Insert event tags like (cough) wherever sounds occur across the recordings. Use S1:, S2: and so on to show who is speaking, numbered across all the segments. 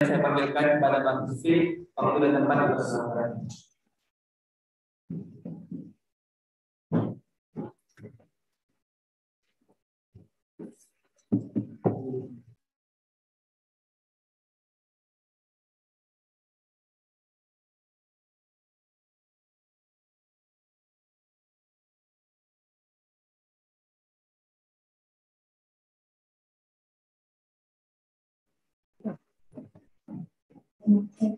S1: saya panggilkan kepada Bang Sufi waktu dan tempat
S2: ada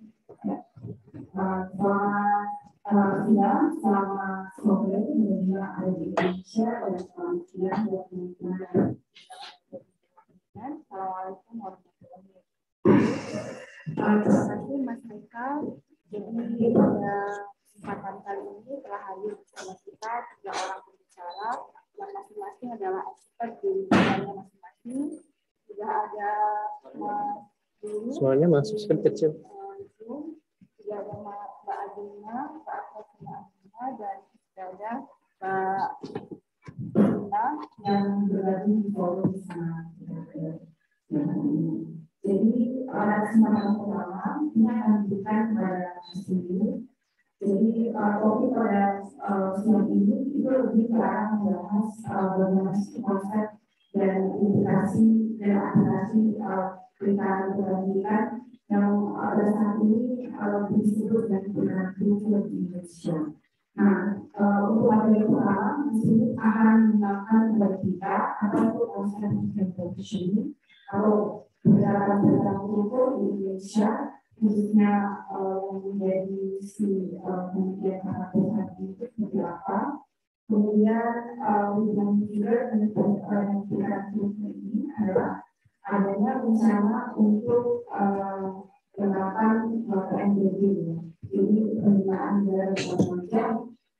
S2: Indonesia dan. Jadi pada kesempatan kali ini telah hadir bersama kita tiga orang pembicara masing-masing adalah expert di bidangnya masing-masing. Sudah ada Mas
S3: Suaranya masuk kecil.
S2: bersama kita. Jadi kesempatan pertama ini akan diberikan kepada. Jadi uh, pada uh, itu lebih ke arah membahas uh, konsep dan implikasi dan aplikasi uh, perikanan pendidikan yang uh, pada saat ini uh, disebut dengan perikanan di Indonesia. Nah, uh, untuk materi pertama, di sini akan kita apa itu konsep competition atau pergerakan-pergerakan kultur di Indonesia, khususnya uh, yang menjadi si uh, kemudian kata pusat itu seperti apa. Kemudian uh, yang juga yang kita ini adalah adanya rencana untuk uh, penerapan PNBP ya. Jadi penerimaan dari macam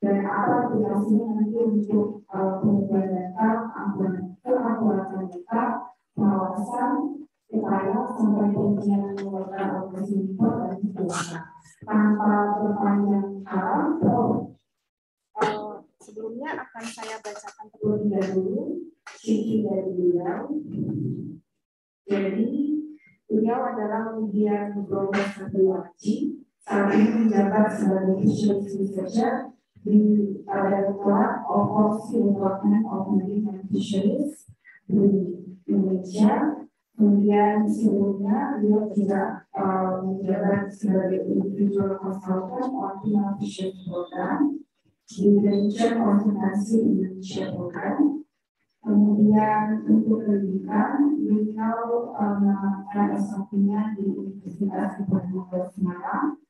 S2: dan apa aplikasinya nanti untuk uh, pengukuran data, keakuratan data, pengawasan, upaya sampai pengujian mengeluarkan alokasi impor dan seterusnya. Tanpa berpanjang kata, uh, sebelumnya akan saya bacakan terlebih dahulu CV dari beliau. Jadi beliau adalah Mudian Nugroho Satuwaji, saat ini menjabat sebagai Fisheries Researcher di uh, Directorate of Policy Development of Marine and Fisheries di Indonesia. Kemudian sebelumnya beliau juga uh, menjabat sebagai Individual Consultant on Human Fisheries Program di Venture Konservasi Indonesia Program. Kemudian untuk pendidikan, beliau melakukan S1-nya di Universitas Diponegoro Semarang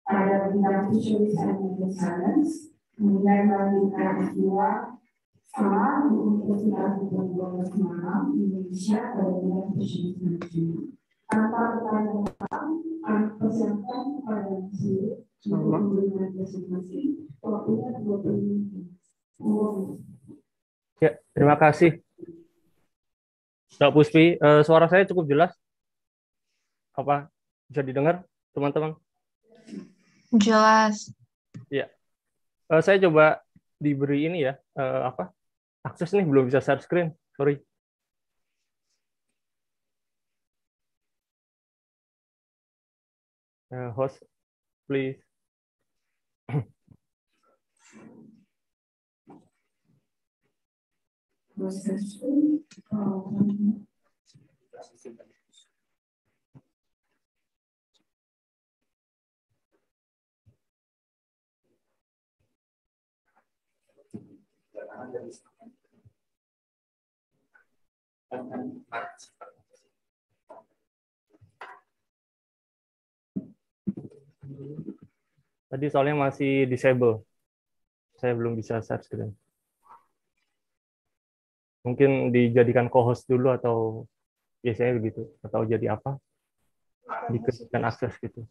S2: pada bidang Fisheries and Marine Science. Kemudian melanjutkan S2 sama di Universitas Diponegoro Semarang, Indonesia pada bidang Fisheries Management. Tanpa pertanyaan, kami persiapkan kepada Ibu untuk memberikan presentasi. Waktunya 20 menit.
S3: Ya, terima kasih. Mbak Puspi, eh, suara saya cukup jelas? Apa bisa didengar, teman-teman?
S4: Jelas.
S3: Ya, Eh, saya coba diberi ini ya, eh, apa? Akses nih belum bisa share screen, sorry. Host, please. (clears throat) Tadi soalnya masih disable. Saya belum bisa share screen. Mungkin dijadikan co-host dulu atau biasanya begitu atau jadi apa? Dikasihkan akses gitu.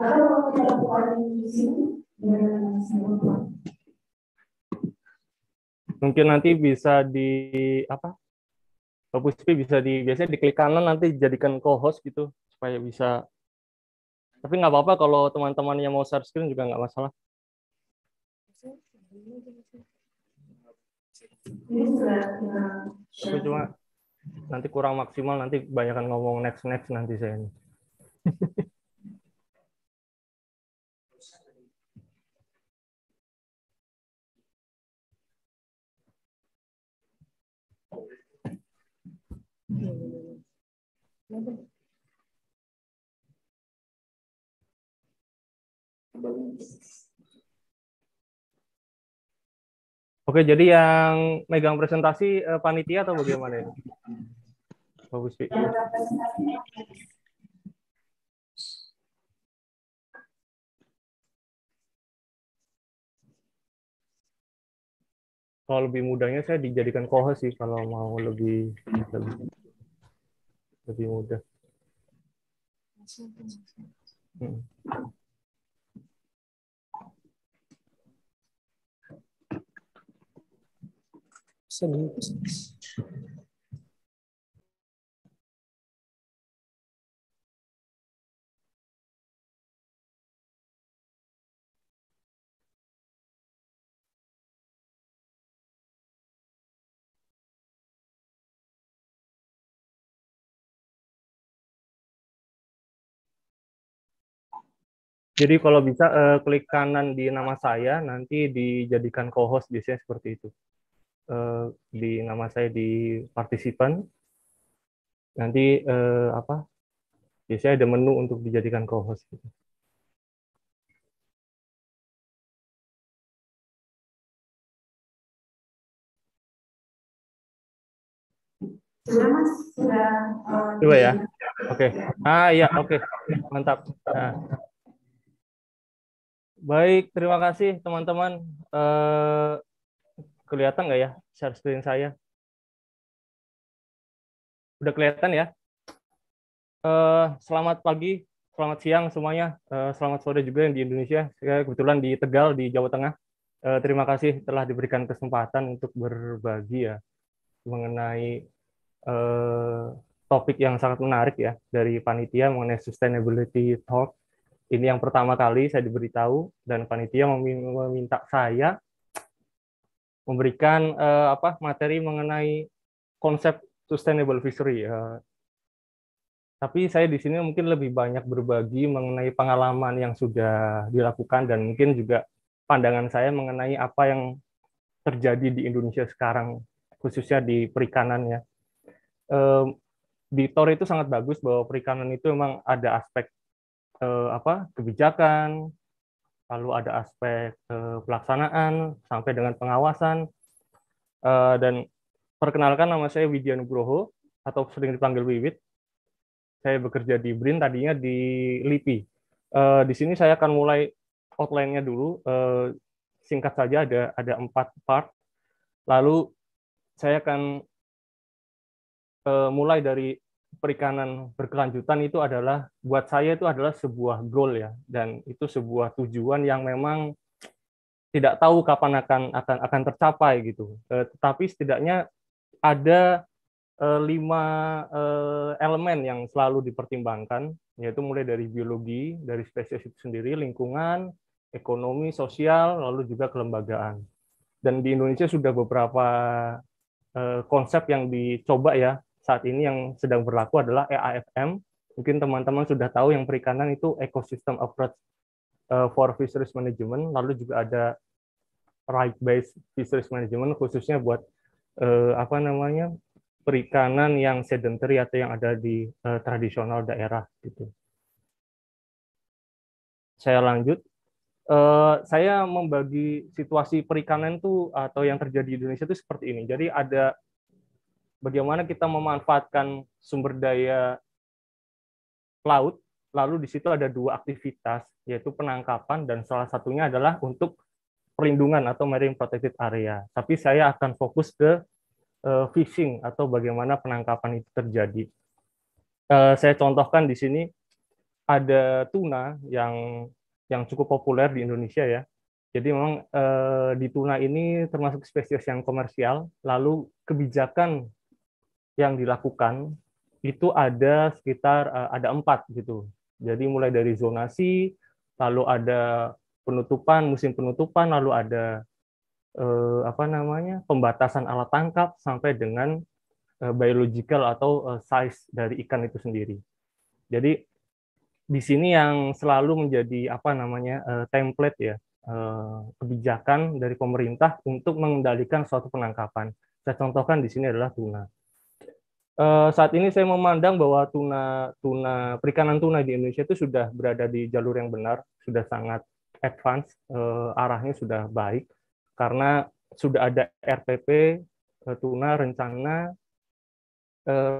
S2: Saya
S3: Mungkin nanti bisa di apa? Pak Puspi bisa di biasanya diklik kanan nanti jadikan co-host gitu supaya bisa. Tapi nggak apa-apa kalau teman-teman yang mau share screen juga nggak masalah. Tapi cuma nanti kurang maksimal nanti kebanyakan ngomong next next nanti saya ini. (laughs) Oke, jadi yang megang presentasi eh, panitia atau bagaimana ini? Bagus sih. Kalau lebih mudahnya saya dijadikan co sih kalau mau lebih lebih, lebih mudah. Hmm. Jadi kalau bisa eh, klik kanan di nama saya, nanti dijadikan co-host biasanya seperti itu. Eh, di nama saya di partisipan, nanti eh, apa? Biasanya ada menu untuk dijadikan co-host. Gitu.
S2: Sudah mas, sudah.
S3: Coba ya. Oke. Ah iya, oke. Mantap. Nah. Baik, terima kasih teman-teman. Eh, kelihatan nggak ya share screen saya? Udah kelihatan ya? Eh, selamat pagi, selamat siang semuanya. Eh, selamat sore juga yang di Indonesia. Saya kebetulan di Tegal, di Jawa Tengah. Eh, terima kasih telah diberikan kesempatan untuk berbagi ya mengenai eh, topik yang sangat menarik ya dari panitia mengenai sustainability talk ini yang pertama kali saya diberitahu dan panitia meminta saya memberikan uh, apa materi mengenai konsep sustainable fishery. Uh, tapi saya di sini mungkin lebih banyak berbagi mengenai pengalaman yang sudah dilakukan dan mungkin juga pandangan saya mengenai apa yang terjadi di Indonesia sekarang, khususnya di perikanan ya. Uh, di TOR itu sangat bagus bahwa perikanan itu memang ada aspek eh, apa kebijakan, lalu ada aspek eh, pelaksanaan sampai dengan pengawasan. Eh, dan perkenalkan nama saya Widya Nugroho atau sering dipanggil Wiwit. Saya bekerja di BRIN tadinya di LIPI. Eh, di sini saya akan mulai outline-nya dulu. Eh, singkat saja ada ada empat part. Lalu saya akan eh, mulai dari perikanan berkelanjutan itu adalah buat saya itu adalah sebuah goal ya dan itu sebuah tujuan yang memang tidak tahu kapan akan akan akan tercapai gitu. Eh, tetapi setidaknya ada eh, lima eh, elemen yang selalu dipertimbangkan yaitu mulai dari biologi, dari spesies itu sendiri, lingkungan, ekonomi, sosial, lalu juga kelembagaan. Dan di Indonesia sudah beberapa eh, konsep yang dicoba ya saat ini yang sedang berlaku adalah EAFM. Mungkin teman-teman sudah tahu yang perikanan itu ecosystem approach for fisheries management, lalu juga ada right based fisheries management khususnya buat eh, apa namanya perikanan yang sedentary atau yang ada di eh, tradisional daerah gitu. Saya lanjut. Eh, saya membagi situasi perikanan itu atau yang terjadi di Indonesia itu seperti ini. Jadi ada bagaimana kita memanfaatkan sumber daya laut, lalu di situ ada dua aktivitas, yaitu penangkapan dan salah satunya adalah untuk perlindungan atau marine protected area. Tapi saya akan fokus ke uh, fishing atau bagaimana penangkapan itu terjadi. Uh, saya contohkan di sini ada tuna yang yang cukup populer di Indonesia ya. Jadi memang uh, di tuna ini termasuk spesies yang komersial, lalu kebijakan yang dilakukan itu ada sekitar uh, ada empat gitu. Jadi mulai dari zonasi, lalu ada penutupan musim penutupan, lalu ada uh, apa namanya pembatasan alat tangkap sampai dengan uh, biological atau uh, size dari ikan itu sendiri. Jadi di sini yang selalu menjadi apa namanya uh, template ya uh, kebijakan dari pemerintah untuk mengendalikan suatu penangkapan. Saya contohkan di sini adalah tuna. Uh, saat ini saya memandang bahwa tuna tuna perikanan tuna di Indonesia itu sudah berada di jalur yang benar, sudah sangat advance, uh, arahnya sudah baik. Karena sudah ada RPP uh, tuna rencana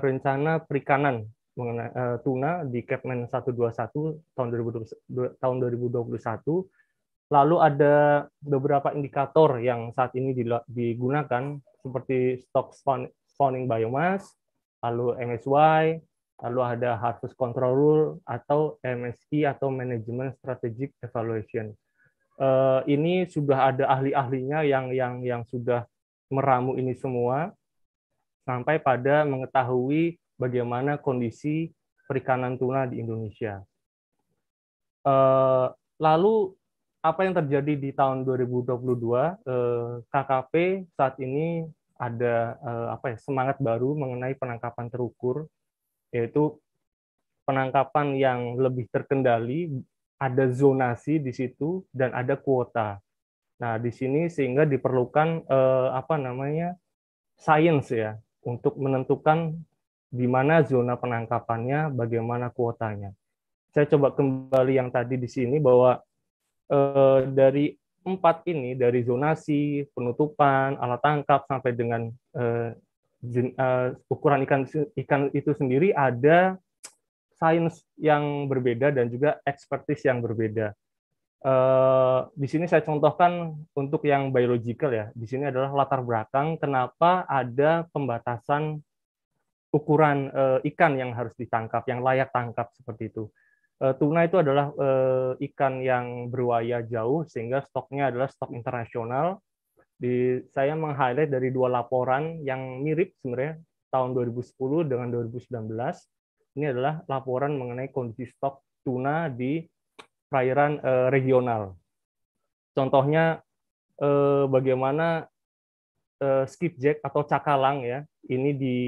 S3: rencana perikanan mengenai tuna di Kepmen 121 tahun 2020, tahun 2021 lalu ada beberapa indikator yang saat ini digunakan seperti stock spawning biomass lalu MSY, lalu ada Harvest Control Rule atau MSI atau Management Strategic Evaluation. Uh, ini sudah ada ahli-ahlinya yang yang yang sudah meramu ini semua sampai pada mengetahui bagaimana kondisi perikanan tuna di Indonesia. Uh, lalu apa yang terjadi di tahun 2022? Uh, KKP saat ini ada uh, apa ya semangat baru mengenai penangkapan terukur yaitu penangkapan yang lebih terkendali ada zonasi di situ dan ada kuota. Nah, di sini sehingga diperlukan uh, apa namanya? sains ya untuk menentukan di mana zona penangkapannya, bagaimana kuotanya. Saya coba kembali yang tadi di sini bahwa uh, dari empat ini dari zonasi, penutupan, alat tangkap sampai dengan uh, jen, uh, ukuran ikan ikan itu sendiri ada sains yang berbeda dan juga expertise yang berbeda. Uh, di sini saya contohkan untuk yang biological ya. Di sini adalah latar belakang kenapa ada pembatasan ukuran uh, ikan yang harus ditangkap, yang layak tangkap seperti itu. Eh, tuna itu adalah uh, ikan yang berwaya jauh sehingga stoknya adalah stok internasional. Di saya meng-highlight dari dua laporan yang mirip sebenarnya tahun 2010 dengan 2019. Ini adalah laporan mengenai kondisi stok tuna di perairan uh, regional. Contohnya bagaimana skipjack atau cakalang ya, ini di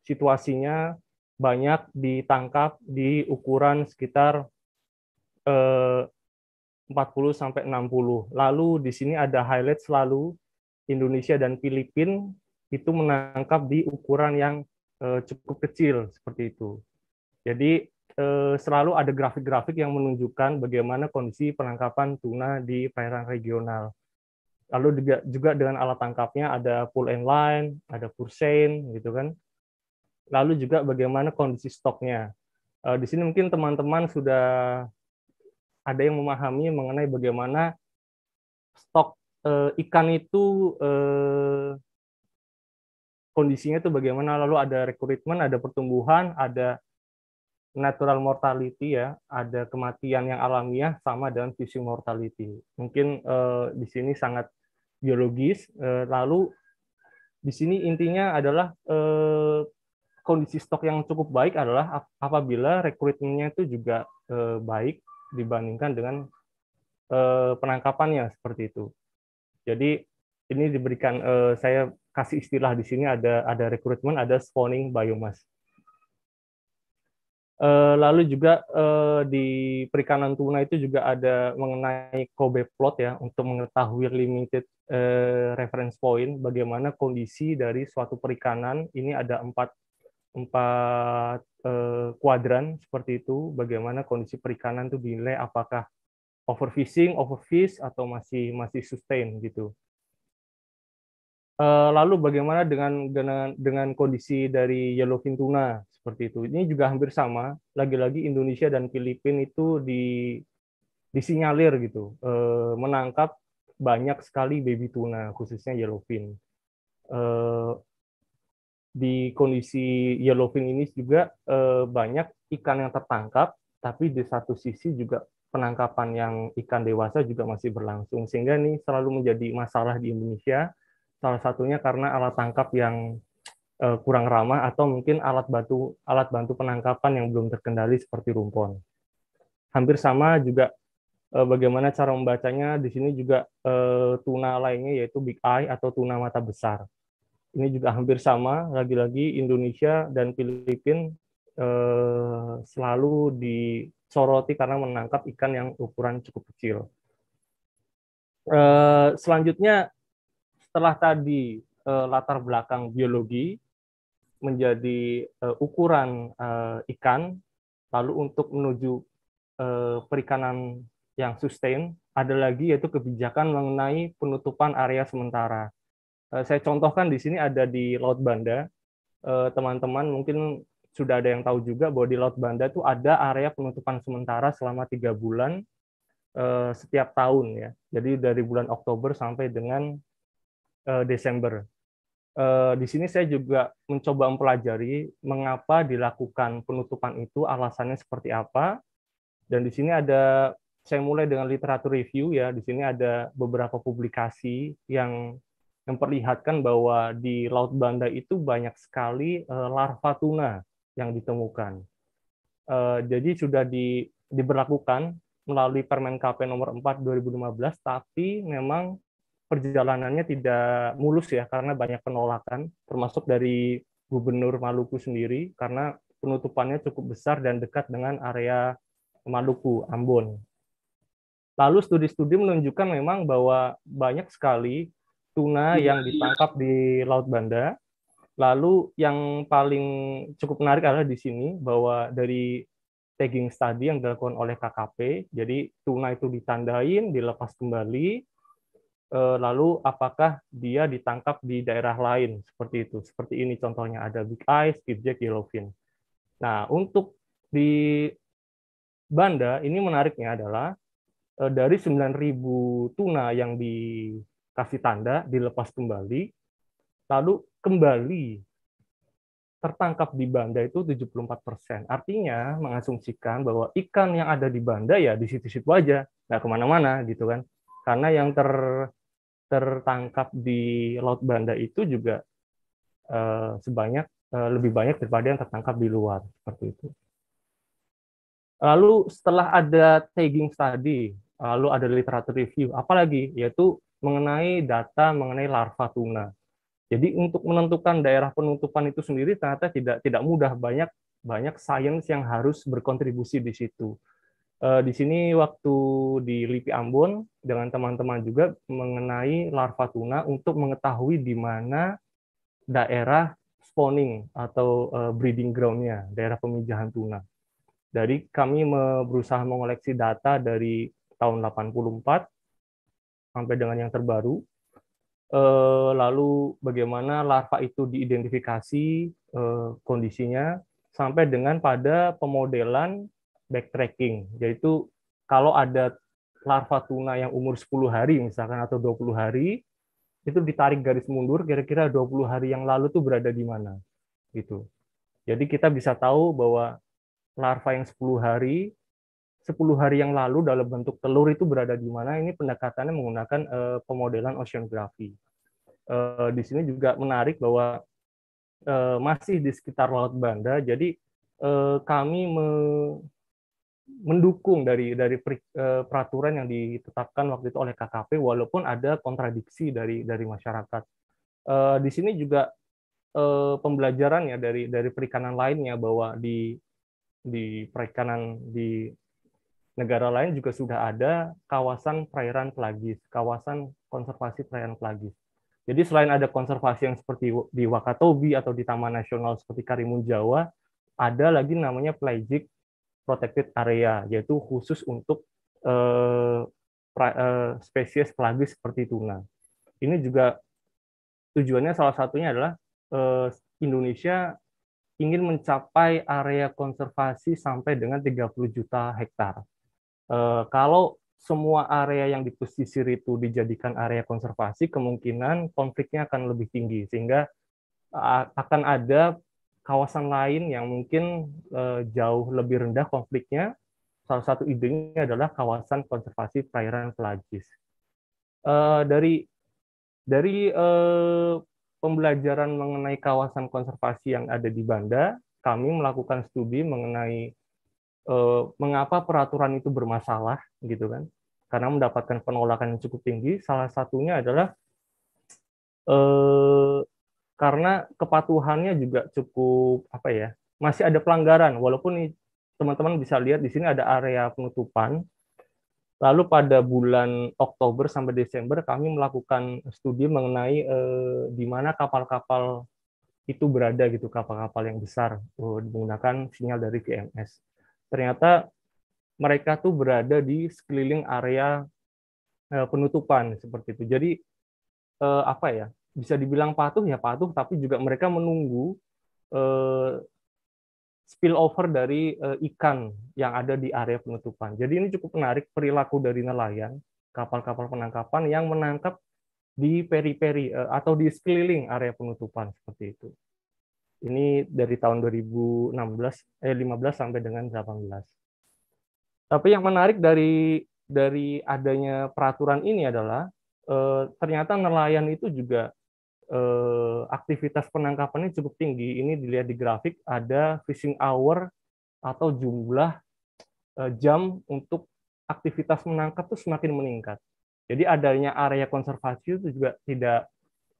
S3: situasinya banyak ditangkap di ukuran sekitar eh, 40 sampai 60. Lalu di sini ada highlight selalu Indonesia dan Filipina itu menangkap di ukuran yang eh, cukup kecil seperti itu. Jadi eh, selalu ada grafik-grafik yang menunjukkan bagaimana kondisi penangkapan tuna di perairan regional. Lalu juga, dengan alat tangkapnya ada pull and line, ada pursein gitu kan lalu juga bagaimana kondisi stoknya. Uh, di sini mungkin teman-teman sudah ada yang memahami mengenai bagaimana stok uh, ikan itu uh, kondisinya itu bagaimana, lalu ada rekrutmen, ada pertumbuhan, ada natural mortality ya, ada kematian yang alamiah sama dengan fishing mortality. Mungkin uh, di sini sangat biologis. Uh, lalu di sini intinya adalah uh, kondisi stok yang cukup baik adalah apabila rekrutmennya itu juga eh, baik dibandingkan dengan eh, penangkapannya seperti itu. Jadi ini diberikan eh, saya kasih istilah di sini ada ada rekrutmen, ada spawning biomass. Eh, lalu juga eh, di perikanan tuna itu juga ada mengenai Kobe plot ya untuk mengetahui limited eh, reference point bagaimana kondisi dari suatu perikanan ini ada empat empat eh, kuadran seperti itu, bagaimana kondisi perikanan itu dinilai apakah overfishing, overfish atau masih masih sustain gitu. Eh, lalu bagaimana dengan dengan dengan kondisi dari yellowfin tuna seperti itu? Ini juga hampir sama. Lagi-lagi Indonesia dan Filipina itu di disinyalir gitu, eh, menangkap banyak sekali baby tuna khususnya yellowfin. Eh, di kondisi yellowfin ini juga eh, banyak ikan yang tertangkap, tapi di satu sisi juga penangkapan yang ikan dewasa juga masih berlangsung, sehingga ini selalu menjadi masalah di Indonesia. Salah satunya karena alat tangkap yang uh, kurang ramah atau mungkin alat bantu alat bantu penangkapan yang belum terkendali seperti rumpon. Hampir sama juga uh, bagaimana cara membacanya di sini juga uh, tuna lainnya yaitu big eye atau tuna mata besar. Ini juga hampir sama, lagi-lagi Indonesia dan Filipina uh, selalu disoroti karena menangkap ikan yang ukuran cukup kecil. Uh, selanjutnya setelah tadi uh, latar belakang biologi menjadi uh, ukuran uh, ikan, lalu untuk menuju uh, perikanan yang sustain, ada lagi yaitu kebijakan mengenai penutupan area sementara. Uh, saya contohkan di sini ada di Laut Banda. Teman-teman uh, mungkin sudah ada yang tahu juga bahwa di Laut Banda itu ada area penutupan sementara selama tiga bulan uh, setiap tahun ya. Jadi dari bulan Oktober sampai dengan Desember. Di sini saya juga mencoba mempelajari mengapa dilakukan penutupan itu, alasannya seperti apa. Dan di sini ada saya mulai dengan literatur review ya. Di sini ada beberapa publikasi yang memperlihatkan bahwa di Laut Banda itu banyak sekali uh, larva tuna yang ditemukan. Uh, jadi sudah di, diberlakukan melalui Permen KP nomor 4 2015, tapi memang perjalanannya tidak mulus ya karena banyak penolakan termasuk dari Gubernur Maluku sendiri karena penutupannya cukup besar dan dekat dengan area Maluku, Ambon. Lalu studi-studi menunjukkan memang bahwa banyak sekali tuna yang ditangkap di Laut Banda. Lalu yang paling cukup menarik adalah di sini bahwa dari tagging study yang dilakukan oleh KKP, jadi tuna itu ditandain, dilepas kembali, Eh, lalu apakah dia ditangkap di daerah lain seperti itu. Seperti ini contohnya ada big eye, skipjack, yellowfin. Nah, untuk di Banda ini menariknya adalah eh, dari 9.000 tuna yang dikasih tanda dilepas kembali, lalu kembali tertangkap di Banda itu 74%. Artinya mengasumsikan bahwa ikan yang ada di Banda ya di situ-situ aja, nggak ke mana-mana gitu kan. Karena yang ter tertangkap di Laut Banda itu juga uh, sebanyak uh, lebih banyak daripada yang tertangkap di luar seperti itu. Lalu setelah ada tagging study, lalu ada literatur review, apalagi yaitu mengenai data mengenai larva tuna. Jadi untuk menentukan daerah penutupan itu sendiri ternyata tidak tidak mudah banyak banyak sains yang harus berkontribusi di situ. Eh, di sini waktu di LIPI Ambon dengan teman-teman juga mengenai larva tuna untuk mengetahui di mana daerah spawning atau eh, breeding ground-nya, daerah pemijahan tuna. Dari kami berusaha mengoleksi data dari tahun 84 sampai dengan yang terbaru. Eh, lalu bagaimana larva itu diidentifikasi kondisinya sampai dengan pada pemodelan backtracking, yaitu kalau ada larva tuna yang umur 10 hari misalkan atau 20 hari, itu ditarik garis mundur kira-kira 20 hari yang lalu tuh berada di mana. Gitu. Jadi kita bisa tahu bahwa larva yang 10 hari 10 hari yang lalu dalam bentuk telur itu berada di mana ini pendekatannya menggunakan uh, pemodelan oceanography. Uh, di sini juga menarik bahwa uh, masih di sekitar Laut Banda, jadi uh, kami me mendukung dari dari eh, peraturan yang ditetapkan waktu itu oleh KKP walaupun ada kontradiksi dari dari masyarakat. Eh, di sini juga eh, pembelajaran ya dari dari perikanan lainnya bahwa di di perikanan di negara lain juga sudah ada kawasan perairan pelagis, kawasan konservasi perairan pelagis. Jadi selain ada konservasi yang seperti di Wakatobi atau di Taman Nasional seperti Karimun Jawa, ada lagi namanya pelagic protected area, yaitu khusus untuk pra, uh, spesies pelagis seperti tuna. Ini juga tujuannya salah satunya adalah uh, Indonesia ingin mencapai area konservasi sampai dengan 30 juta hektar. Uh, kalau semua area yang di pesisir itu dijadikan area konservasi, kemungkinan konfliknya akan lebih tinggi, sehingga akan ada kawasan lain yang mungkin uh, jauh lebih rendah konfliknya, salah satu idenya adalah kawasan konservasi perairan pelagis. Dari dari pembelajaran mengenai kawasan konservasi yang ada di Banda, kami melakukan studi mengenai eh, mengapa peraturan itu bermasalah, gitu kan? Karena mendapatkan penolakan yang cukup tinggi. Salah satunya adalah eh, karena kepatuhannya juga cukup apa ya, masih ada pelanggaran. Walaupun teman-teman bisa lihat di sini ada area penutupan. Lalu pada bulan Oktober sampai Desember kami melakukan studi mengenai eh, di mana kapal-kapal itu berada gitu kapal-kapal yang besar uh, menggunakan sinyal dari VMS. Ternyata mereka tuh berada di sekeliling area uh, penutupan seperti itu. Jadi uh, apa ya? Bisa dibilang patuh ya patuh, tapi juga mereka menunggu uh, spillover dari uh, ikan yang ada di area penutupan. Jadi ini cukup menarik perilaku dari nelayan kapal-kapal penangkapan yang menangkap di peri-peri atau di sekeliling area penutupan seperti itu. Ini dari tahun 2016 eh 15 sampai dengan 18. Tapi yang menarik dari dari adanya peraturan ini adalah eh, ternyata nelayan itu juga eh, aktivitas penangkapannya cukup tinggi. Ini dilihat di grafik ada fishing hour atau jumlah eh, jam untuk aktivitas menangkap itu semakin meningkat. Jadi adanya area konservasi itu juga tidak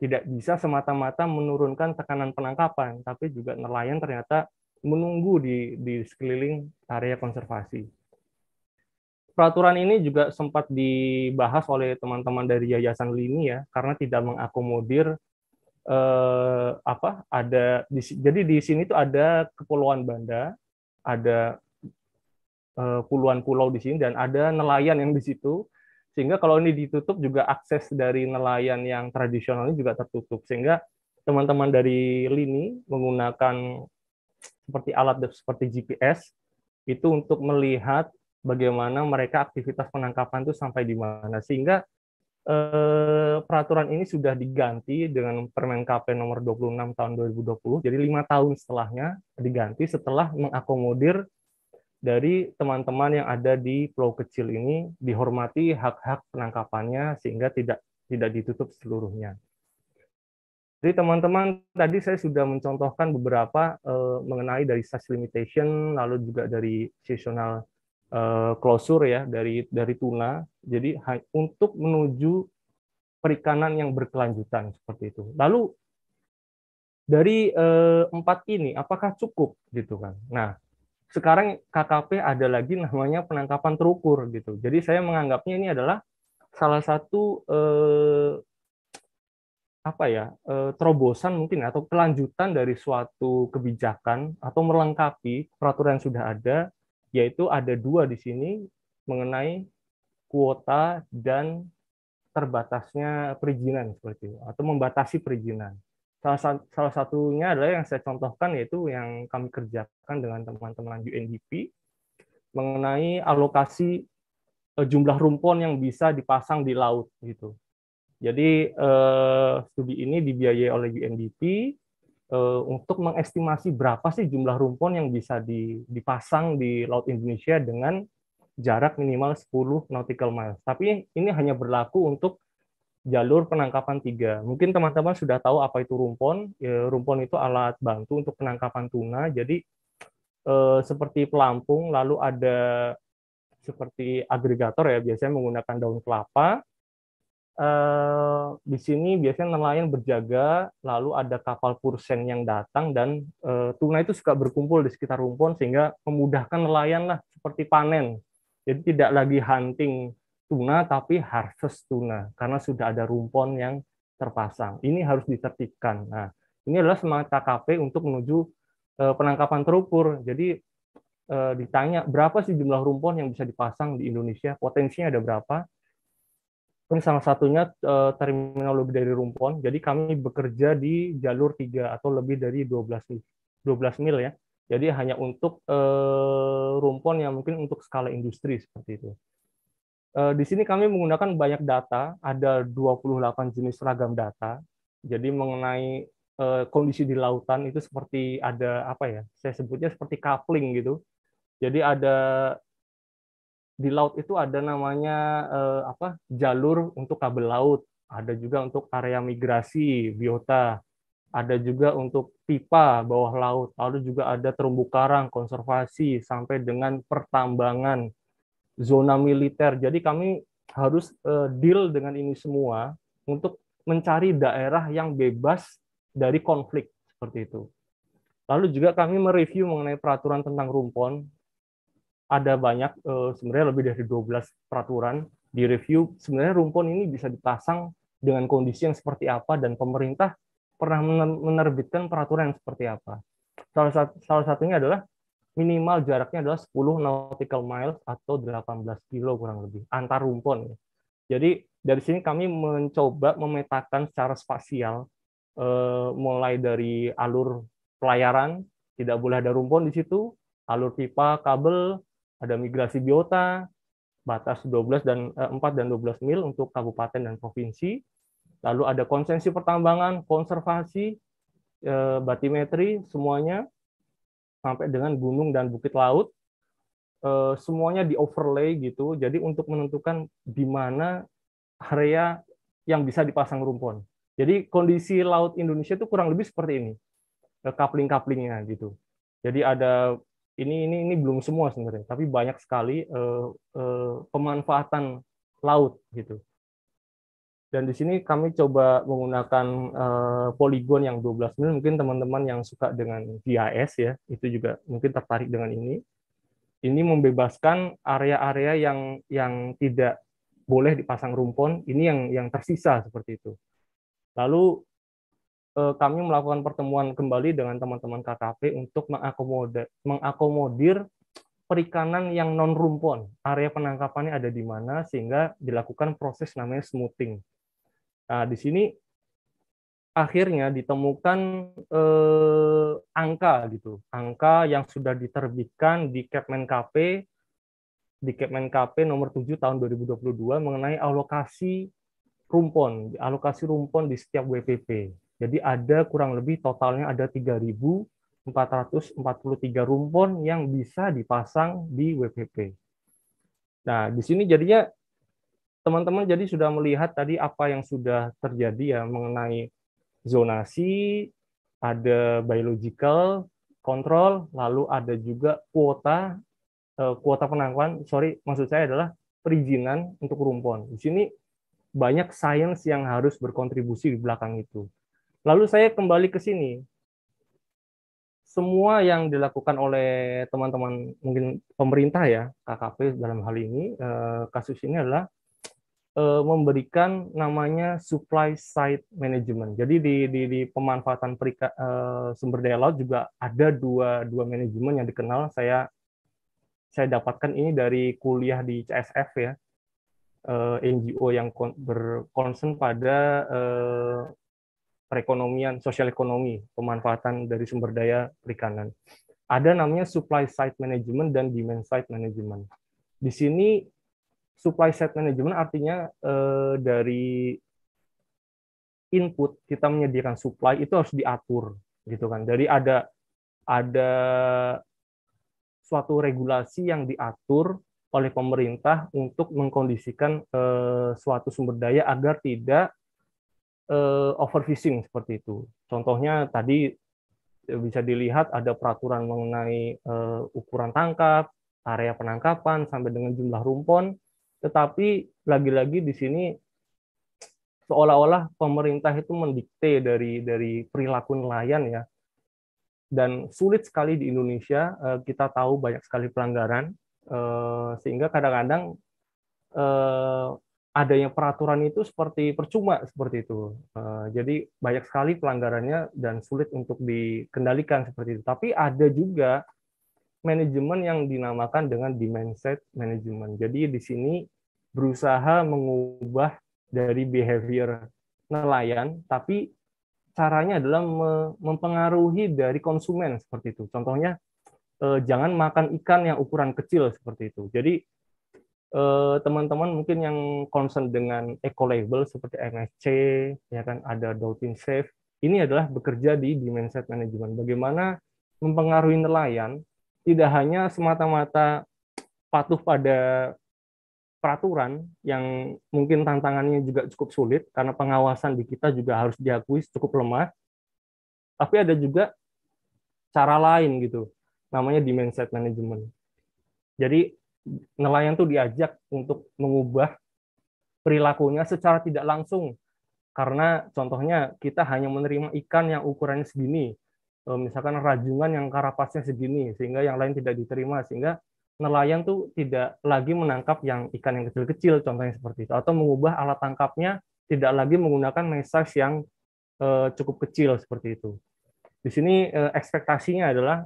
S3: tidak bisa semata-mata menurunkan tekanan penangkapan, tapi juga nelayan ternyata menunggu di di sekeliling area konservasi. Peraturan ini juga sempat dibahas oleh teman-teman dari Yayasan Lini ya, karena tidak mengakomodir eh, apa ada di, jadi di sini tuh ada kepulauan Banda, ada eh, puluhan pulau di sini dan ada nelayan yang di situ sehingga kalau ini ditutup juga akses dari nelayan yang tradisional ini juga tertutup. Sehingga teman-teman dari lini menggunakan seperti alat seperti GPS itu untuk melihat bagaimana mereka aktivitas penangkapan itu sampai di mana. Sehingga eh, peraturan ini sudah diganti dengan Permen KP nomor 26 tahun 2020 jadi lima tahun setelahnya diganti setelah mengakomodir dari teman-teman yang ada di pulau kecil ini dihormati hak-hak penangkapannya sehingga tidak tidak ditutup seluruhnya. Jadi teman-teman tadi saya sudah mencontohkan beberapa uh, mengenai dari size limitation lalu juga dari seasonal uh, closure ya dari dari tuna. Jadi untuk menuju perikanan yang berkelanjutan seperti itu. Lalu dari uh, empat ini apakah cukup gitu kan? Nah sekarang KKP ada lagi namanya penangkapan terukur gitu. Jadi saya menganggapnya ini adalah salah satu eh, apa ya eh, terobosan mungkin atau kelanjutan dari suatu kebijakan atau melengkapi peraturan yang sudah ada, yaitu ada dua di sini mengenai kuota dan terbatasnya perizinan seperti itu atau membatasi perizinan. Salah, salah satunya adalah yang saya contohkan yaitu yang kami kerjakan dengan teman-teman UNDP mengenai alokasi eh, jumlah rumpon yang bisa dipasang di laut gitu. Jadi eh, studi ini dibiayai oleh UNDP eh, untuk mengestimasi berapa sih jumlah rumpon yang bisa dipasang di laut Indonesia dengan jarak minimal 10 nautical miles. Tapi ini hanya berlaku untuk jalur penangkapan tiga. Mungkin teman-teman sudah tahu apa itu rumpon. Ya, rumpon itu alat bantu untuk penangkapan tuna. Jadi eh, seperti pelampung, lalu ada seperti agregator ya, biasanya menggunakan daun kelapa. Eh, di sini biasanya nelayan berjaga, lalu ada kapal pursen yang datang dan eh, tuna itu suka berkumpul di sekitar rumpon sehingga memudahkan nelayan lah seperti panen. Jadi tidak lagi hunting tuna tapi harvest tuna karena sudah ada rumpon yang terpasang. Ini harus ditertibkan. Nah, ini adalah semangat KKP untuk menuju eh, penangkapan terukur. Jadi eh, ditanya berapa sih jumlah rumpon yang bisa dipasang di Indonesia? Potensinya ada berapa? Ini salah satunya eh, terminologi dari rumpon. Jadi kami bekerja di jalur 3 atau lebih dari 12 mil, 12 mil ya. Jadi hanya untuk rumpon yang mungkin untuk skala industri seperti itu. Eh, di sini kami menggunakan banyak data, ada 28 jenis ragam data. Jadi mengenai eh, kondisi di lautan itu seperti ada apa ya? Saya sebutnya seperti coupling gitu. Jadi ada di laut itu ada namanya eh, apa? jalur untuk kabel laut, ada juga untuk area migrasi, biota. ada juga untuk pipa bawah laut, lalu juga ada terumbu karang, konservasi, sampai dengan pertambangan, zona militer. Jadi kami harus uh, deal dengan ini semua untuk mencari daerah yang bebas dari konflik seperti itu. Lalu juga kami mereview mengenai peraturan tentang rumpon. Ada banyak, uh, sebenarnya lebih dari 12 peraturan di review. Sebenarnya rumpon ini bisa dipasang dengan kondisi yang seperti apa dan pemerintah pernah menerbitkan peraturan yang seperti apa. Salah, satu, salah satunya adalah minimal jaraknya adalah 10 nautical miles atau 18 kilo kurang lebih antar rumpon. Jadi dari sini kami mencoba memetakan secara spasial eh, mulai dari alur pelayaran tidak boleh ada rumpon di situ, alur pipa, kabel, ada migrasi biota, batas 12 dan eh, 4 dan 12 mil untuk kabupaten dan provinsi, lalu ada konsensi pertambangan, konservasi, eh, batimetri, semuanya sampai dengan gunung dan bukit laut, eh, semuanya di overlay gitu. Jadi untuk menentukan di mana area yang bisa dipasang rumpon. Jadi kondisi laut Indonesia itu kurang lebih seperti ini, eh, coupling-couplingnya gitu. Jadi ada ini ini ini belum semua sebenarnya, tapi banyak sekali pemanfaatan laut gitu. Dan di sini kami coba menggunakan uh, poligon yang 12 mil. Mungkin teman-teman yang suka dengan GIS ya, itu juga mungkin tertarik dengan ini. Ini membebaskan area-area yang yang tidak boleh dipasang rumpon. Ini yang yang tersisa seperti itu. Lalu uh, kami melakukan pertemuan kembali dengan teman-teman KKP untuk mengakomodir, mengakomodir perikanan yang non rumpon. Area penangkapannya ada di mana sehingga dilakukan proses namanya smoothing Nah, di sini akhirnya ditemukan eh, angka gitu, angka yang sudah diterbitkan di Kepmen KP di Kepmen KP nomor 7 tahun 2022 mengenai alokasi rumpon, alokasi rumpon di setiap WPP. Jadi ada kurang lebih totalnya ada 3.443 rumpon yang bisa dipasang di WPP. Nah, di sini jadinya teman-teman jadi sudah melihat tadi apa yang sudah terjadi ya mengenai zonasi, ada biological control, lalu ada juga kuota eh, kuota penangkapan. Sorry, maksud saya adalah perizinan untuk rumpon. Di sini banyak sains yang harus berkontribusi di belakang itu. Lalu saya kembali ke sini. Semua yang dilakukan oleh teman-teman mungkin pemerintah ya, KKP dalam hal ini, eh, kasus ini adalah uh, memberikan namanya supply side management. Jadi di, di, di pemanfaatan perika, uh, sumber daya laut juga ada dua dua manajemen yang dikenal. Saya saya dapatkan ini dari kuliah di CSF ya, uh, eh, NGO yang berkonsen pada uh, perekonomian, sosial ekonomi, pemanfaatan dari sumber daya perikanan. Ada namanya supply side management dan demand side management. Di sini supply side management artinya eh, dari input kita menyediakan supply itu harus diatur gitu kan. Jadi ada ada suatu regulasi yang diatur oleh pemerintah untuk mengkondisikan eh, suatu sumber daya agar tidak eh, overfishing seperti itu. Contohnya tadi eh, bisa dilihat ada peraturan mengenai eh, ukuran tangkap, area penangkapan sampai dengan jumlah rumpon tetapi lagi-lagi di sini seolah-olah pemerintah itu mendikte dari dari perilaku nelayan ya. Dan sulit sekali di Indonesia eh, kita tahu banyak sekali pelanggaran eh, sehingga kadang-kadang eh, adanya peraturan itu seperti percuma seperti itu. Jadi banyak sekali pelanggarannya dan sulit untuk dikendalikan seperti itu. Tapi ada juga manajemen yang dinamakan dengan demand set management. Jadi di sini berusaha mengubah dari behavior nelayan, tapi caranya adalah mempengaruhi dari konsumen seperti itu. Contohnya eh, jangan makan ikan yang ukuran kecil seperti itu. Jadi eh, teman-teman mungkin yang concern dengan eco label seperti MSC, ya kan ada Dolphin Safe, ini adalah bekerja di demand set management. Bagaimana mempengaruhi nelayan tidak hanya semata-mata patuh pada peraturan yang mungkin tantangannya juga cukup sulit karena pengawasan di kita juga harus diakui cukup lemah. Tapi ada juga cara lain gitu, namanya demand side management. Jadi nelayan tuh diajak untuk mengubah perilakunya secara tidak langsung. Karena contohnya kita hanya menerima ikan yang ukurannya segini, misalkan rajungan yang karapasnya segini, sehingga yang lain tidak diterima, sehingga nelayan tuh tidak lagi menangkap yang ikan yang kecil-kecil, contohnya seperti itu, atau mengubah alat tangkapnya tidak lagi menggunakan message yang eh, cukup kecil seperti itu. Di sini eh, ekspektasinya adalah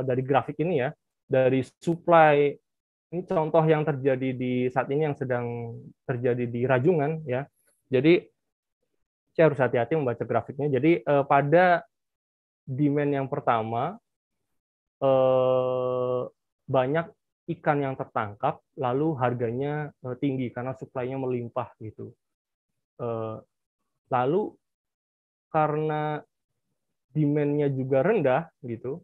S3: dari grafik ini ya, dari supply ini contoh yang terjadi di saat ini yang sedang terjadi di Rajungan ya. Jadi saya harus hati-hati membaca grafiknya. Jadi eh, pada demand yang pertama eh, banyak ikan yang tertangkap, lalu harganya eh, tinggi karena suplainya melimpah gitu. Eh, lalu karena demand-nya juga rendah gitu,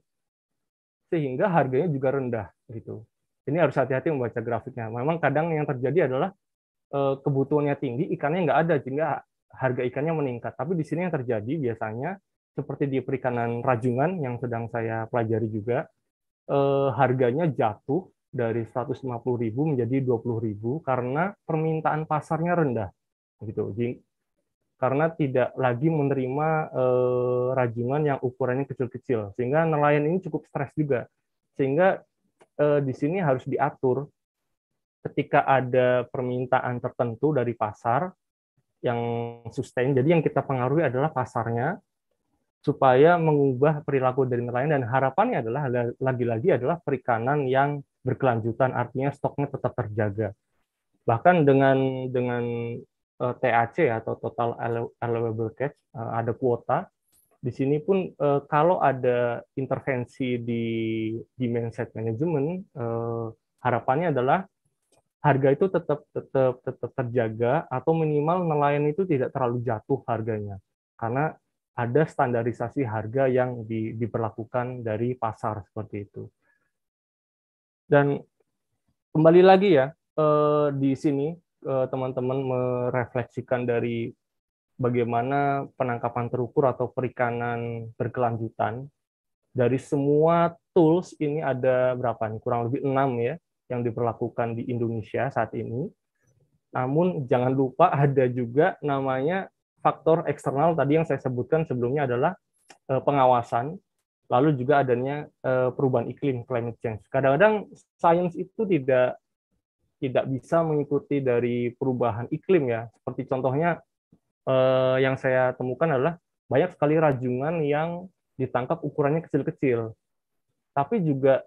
S3: sehingga harganya juga rendah gitu. Ini harus hati-hati membaca grafiknya. Memang kadang yang terjadi adalah eh, kebutuhannya tinggi, ikannya nggak ada sehingga harga ikannya meningkat. Tapi di sini yang terjadi biasanya seperti di perikanan rajungan yang sedang saya pelajari juga, eh, harganya jatuh dari 150.000 menjadi 20.000 karena permintaan pasarnya rendah gitu. Jadi, karena tidak lagi menerima eh, rajungan yang ukurannya kecil-kecil. Sehingga nelayan ini cukup stres juga. Sehingga eh, di sini harus diatur ketika ada permintaan tertentu dari pasar yang sustain. Jadi yang kita pengaruhi adalah pasarnya supaya mengubah perilaku dari nelayan. Dan harapannya adalah lagi-lagi adalah perikanan yang berkelanjutan. Artinya stoknya tetap terjaga. Bahkan dengan dengan uh, eh, TAC atau total allowable catch uh, ada kuota di sini pun uh, kalau ada intervensi di demand side management uh, harapannya adalah harga itu tetap tetap tetap terjaga atau minimal nelayan itu tidak terlalu jatuh harganya. Karena ada standarisasi harga yang di, diperlakukan dari pasar seperti itu. Dan kembali lagi ya eh, di sini Eh, teman-teman merefleksikan dari bagaimana penangkapan terukur atau perikanan berkelanjutan. Dari semua tools ini ada berapa nih? Kurang lebih enam ya yang diperlakukan di Indonesia saat ini. Namun jangan lupa (laughs) ada juga namanya faktor eksternal tadi yang saya sebutkan sebelumnya adalah eh, pengawasan, lalu juga adanya eh, perubahan iklim climate change. Kadang-kadang sains itu tidak tidak bisa mengikuti dari perubahan iklim ya. Seperti contohnya eh, yang saya temukan adalah banyak sekali rajungan yang ditangkap ukurannya kecil-kecil. Tapi juga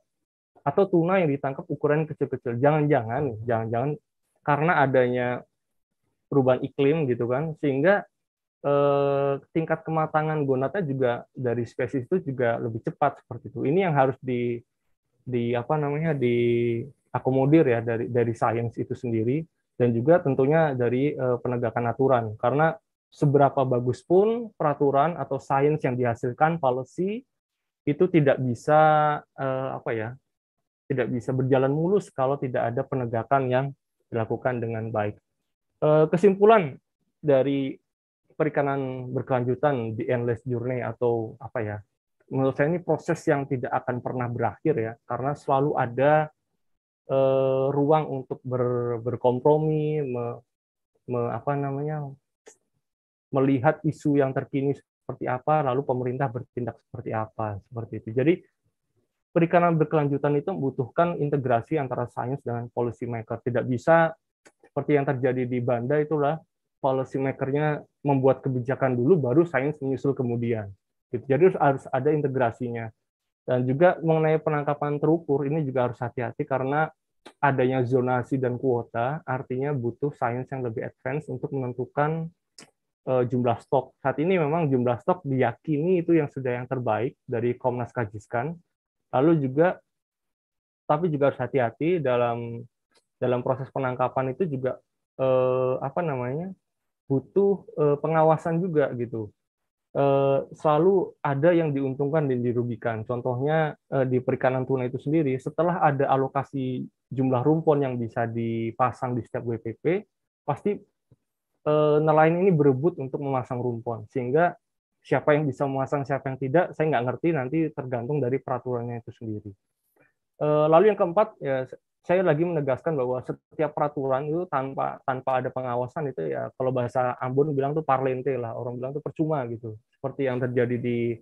S3: atau tuna yang ditangkap ukurannya kecil-kecil. Jangan-jangan, jangan-jangan karena adanya perubahan iklim gitu kan, sehingga eh, tingkat kematangan gonatnya juga dari spesies itu juga lebih cepat seperti itu. Ini yang harus di di apa namanya di akomodir ya dari dari sains itu sendiri dan juga tentunya dari uh, penegakan aturan karena seberapa bagus pun peraturan atau sains yang dihasilkan policy itu tidak bisa uh, apa ya tidak bisa berjalan mulus kalau tidak ada penegakan yang dilakukan dengan baik. Uh, kesimpulan dari perikanan berkelanjutan di endless journey atau apa ya menurut saya ini proses yang tidak akan pernah berakhir ya karena selalu ada uh, ruang untuk ber, berkompromi, me, me, apa namanya, melihat isu yang terkini seperti apa, lalu pemerintah bertindak seperti apa, seperti itu. Jadi perikanan berkelanjutan itu membutuhkan integrasi antara sains dengan policy maker. Tidak bisa seperti yang terjadi di Banda itulah policy makernya membuat kebijakan dulu, baru sains menyusul kemudian. Gitu. Jadi harus ada integrasinya. Dan juga mengenai penangkapan terukur ini juga harus hati-hati karena adanya zonasi dan kuota artinya butuh sains yang lebih advance untuk menentukan uh, jumlah stok. Saat ini memang jumlah stok diyakini itu yang sudah yang terbaik dari Komnas Kajiskan. Lalu juga tapi juga harus hati-hati dalam dalam proses penangkapan itu juga eh, apa namanya butuh eh, pengawasan juga gitu Eh, selalu ada yang diuntungkan dan dirugikan. Contohnya eh, di perikanan tuna itu sendiri, setelah ada alokasi jumlah rumpon yang bisa dipasang di setiap WPP, pasti nelayan ini berebut untuk memasang rumpon, sehingga siapa yang bisa memasang, siapa yang tidak, saya nggak ngerti. Nanti tergantung dari peraturannya itu sendiri. Lalu yang keempat, ya saya lagi menegaskan bahwa setiap peraturan itu tanpa tanpa ada pengawasan itu ya kalau bahasa Ambon bilang tuh parlente lah orang bilang tuh percuma gitu. Seperti yang terjadi di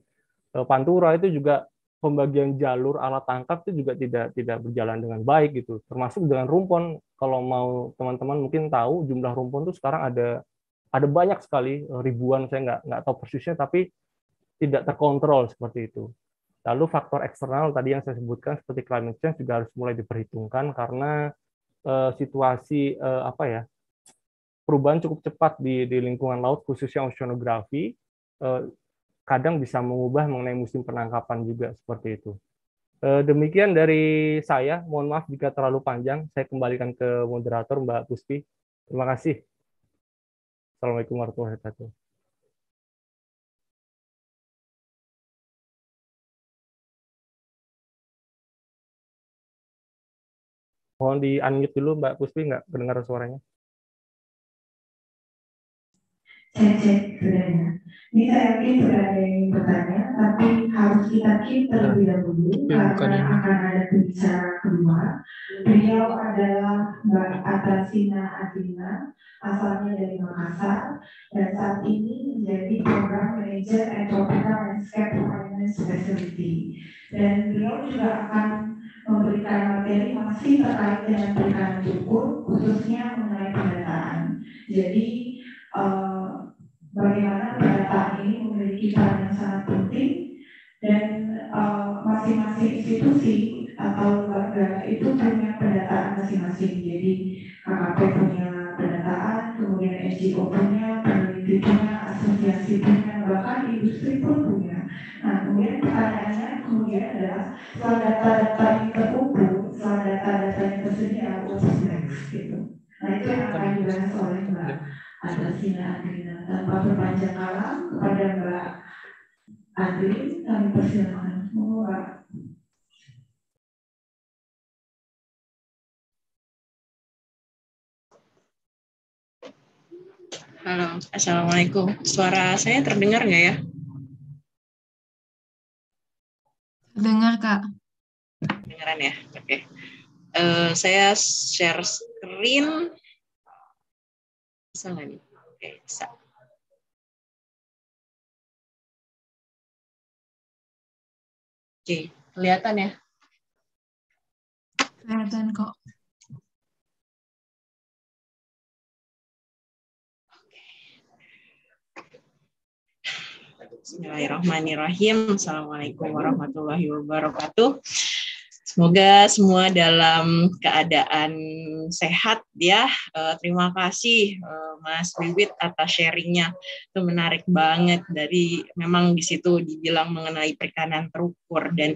S3: eh, Pantura itu juga pembagian jalur alat tangkap itu juga tidak tidak berjalan dengan baik gitu. Termasuk dengan rumpon. Kalau mau teman-teman mungkin tahu jumlah rumpon itu sekarang ada ada banyak sekali ribuan saya nggak nggak tahu persisnya tapi tidak terkontrol seperti itu Lalu faktor eksternal tadi yang saya sebutkan seperti climate change juga harus mulai diperhitungkan karena uh, situasi uh, apa ya perubahan cukup cepat di, di lingkungan laut khususnya oceanografi uh, kadang bisa mengubah mengenai musim penangkapan juga seperti itu. Uh, demikian dari saya. Mohon maaf jika terlalu panjang. Saya kembalikan ke moderator Mbak Pusti. Terima kasih. Assalamualaikum warahmatullahi wabarakatuh. Mohon di unmute dulu Mbak Puspi, nggak kedengar suaranya.
S2: Cek, cek, sudah ya. Ini saya yakin sudah ada yang bertanya, tapi harus kita keep terlebih dahulu karena akan ada pembicara kedua. Beliau adalah Mbak Atasina Adina, asalnya dari Makassar, dan saat ini menjadi Program Manager Tropical Landscape Finance Facility. Dan beliau juga akan memberikan materi masih terkait dengan perikanan cukur, khususnya mengenai pendataan. Jadi uh, bagaimana pendataan ini memiliki peran yang sangat penting dan eh, masing-masing uh, institusi atau lembaga itu punya pendataan masing-masing. Jadi KKP punya pendataan, kemudian NGO punya, peneliti punya, asosiasi punya, bahkan industri pun punya. Nah, kemudian pertanyaannya kemudian adalah setelah data-data yang terkumpul, setelah data-data yang tersedia, what's next gitu. Nah itu yang akan dibahas oleh Mbak Adasina Adrina. Tanpa berpanjang kalam kepada Mbak Adrin, kami persilakan. Mbak.
S5: Halo, Assalamualaikum. Suara saya terdengar nggak ya?
S6: Dengar, Kak.
S5: Dengaran ya? Oke. Okay. Uh, saya share screen. Bisa nggak nih? Oke, okay, bisa. Oke, okay, kelihatan ya?
S6: Kelihatan kok.
S5: Bismillahirrahmanirrahim. Assalamualaikum warahmatullahi wabarakatuh. Semoga semua dalam keadaan sehat ya. Uh, terima kasih uh, Mas Wiwit atas sharingnya. Itu menarik banget dari memang di situ dibilang mengenai perikanan terukur dan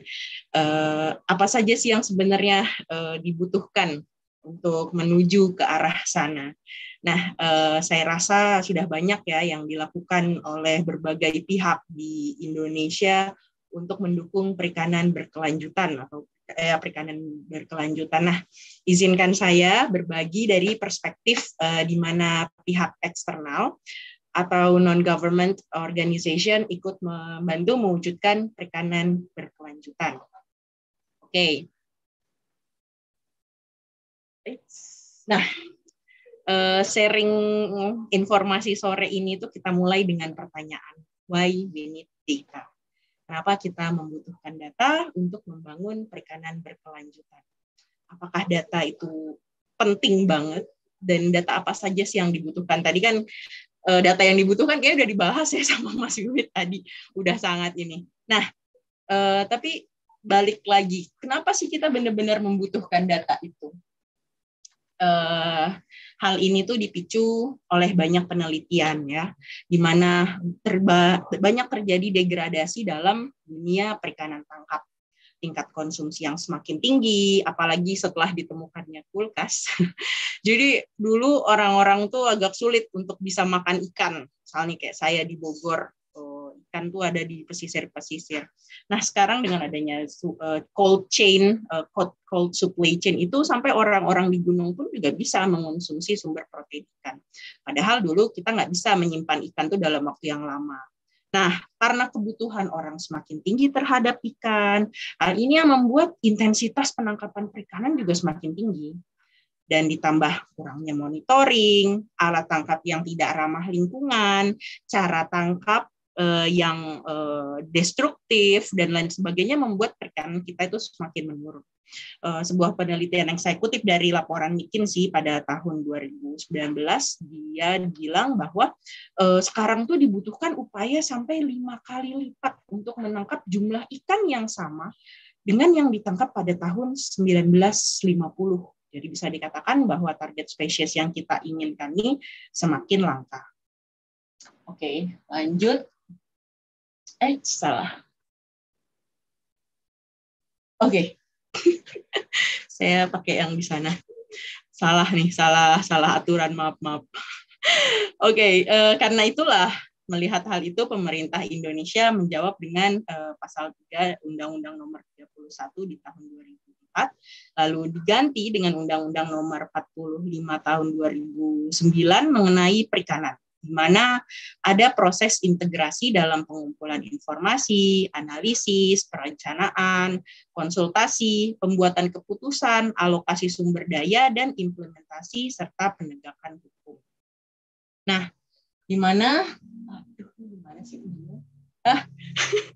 S5: uh, apa saja sih yang sebenarnya uh, dibutuhkan untuk menuju ke arah sana. Nah, eh, saya rasa sudah banyak ya yang dilakukan oleh berbagai pihak di Indonesia untuk mendukung perikanan berkelanjutan atau eh, perikanan berkelanjutan. Nah, izinkan saya berbagi dari perspektif eh, di mana pihak eksternal atau non-government organization ikut membantu mewujudkan perikanan berkelanjutan. Oke. Okay. Nah, uh, sharing informasi sore ini tuh kita mulai dengan pertanyaan why we need data. Kenapa kita membutuhkan data untuk membangun perikanan berkelanjutan? Apakah data itu penting banget dan data apa saja sih yang dibutuhkan? Tadi kan uh, data yang dibutuhkan kayaknya udah dibahas ya (laughs) sama Mas Wiwit tadi, udah sangat ini. Nah, uh, tapi balik lagi, kenapa sih kita benar-benar membutuhkan data itu? Uh, hal ini tuh dipicu oleh banyak penelitian ya, di mana banyak terjadi degradasi dalam dunia perikanan tangkap tingkat konsumsi yang semakin tinggi, apalagi setelah ditemukannya kulkas. (laughs) Jadi dulu orang-orang tuh agak sulit untuk bisa makan ikan, misalnya kayak saya di Bogor ikan tuh ada di pesisir-pesisir. Nah sekarang dengan adanya uh, cold chain, cold, cold supply chain itu sampai orang-orang di gunung pun juga bisa mengonsumsi sumber protein ikan. Padahal dulu kita nggak bisa menyimpan ikan tuh dalam waktu yang lama. Nah, karena kebutuhan orang semakin tinggi terhadap ikan, hal ini yang membuat intensitas penangkapan perikanan juga semakin tinggi. Dan ditambah kurangnya monitoring, alat tangkap yang tidak ramah lingkungan, cara tangkap eh, yang eh, destruktif, dan lain sebagainya membuat perikanan kita itu semakin menurun. Uh, sebuah penelitian yang saya kutip dari laporan McKinsey pada tahun 2019 dia bilang bahwa uh, sekarang tuh dibutuhkan upaya sampai lima kali lipat untuk menangkap jumlah ikan yang sama dengan yang ditangkap pada tahun 1950. Jadi bisa dikatakan bahwa target spesies yang kita inginkan ini semakin langka. Oke, lanjut. Eh, salah. Oke, (laughs) saya pakai yang di sana. Salah nih, salah salah aturan, maaf maaf. (laughs) Oke, okay, eh, karena itulah melihat hal itu pemerintah Indonesia menjawab dengan uh, pasal 3 Undang-Undang Nomor 31 di tahun 2004 lalu diganti dengan Undang-Undang Nomor 45 tahun 2009 mengenai perikanan di mana ada proses integrasi dalam pengumpulan informasi, analisis, perencanaan, konsultasi, pembuatan keputusan, alokasi sumber daya, dan implementasi serta penegakan hukum. Nah, di mana, Ah,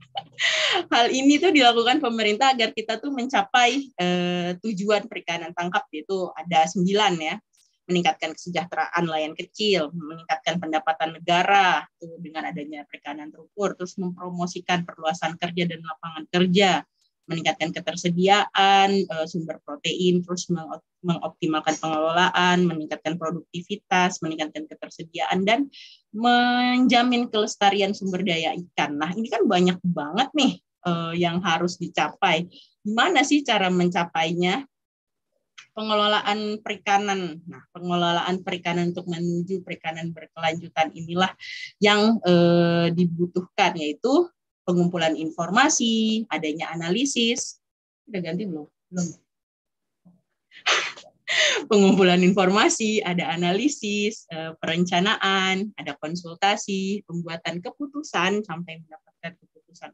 S5: (laughs) hal ini tuh dilakukan pemerintah agar kita tuh mencapai eh, tujuan perikanan tangkap yaitu ada sembilan ya meningkatkan kesejahteraan nelayan kecil, meningkatkan pendapatan negara tuh dengan adanya perikanan terukur, terus mempromosikan perluasan kerja dan lapangan kerja, meningkatkan ketersediaan uh, sumber protein, terus mengoptimalkan pengelolaan, meningkatkan produktivitas, meningkatkan ketersediaan dan menjamin kelestarian sumber daya ikan. Nah, ini kan banyak banget nih uh, yang harus dicapai. Gimana sih cara mencapainya? Pengelolaan perikanan. Nah, pengelolaan perikanan untuk menuju perikanan berkelanjutan inilah yang eh, dibutuhkan yaitu pengumpulan informasi, adanya analisis. Udah ganti belum? Belum. (laughs) pengumpulan informasi, ada analisis, eh, perencanaan, ada konsultasi, pembuatan keputusan sampai mendapatkan keputusan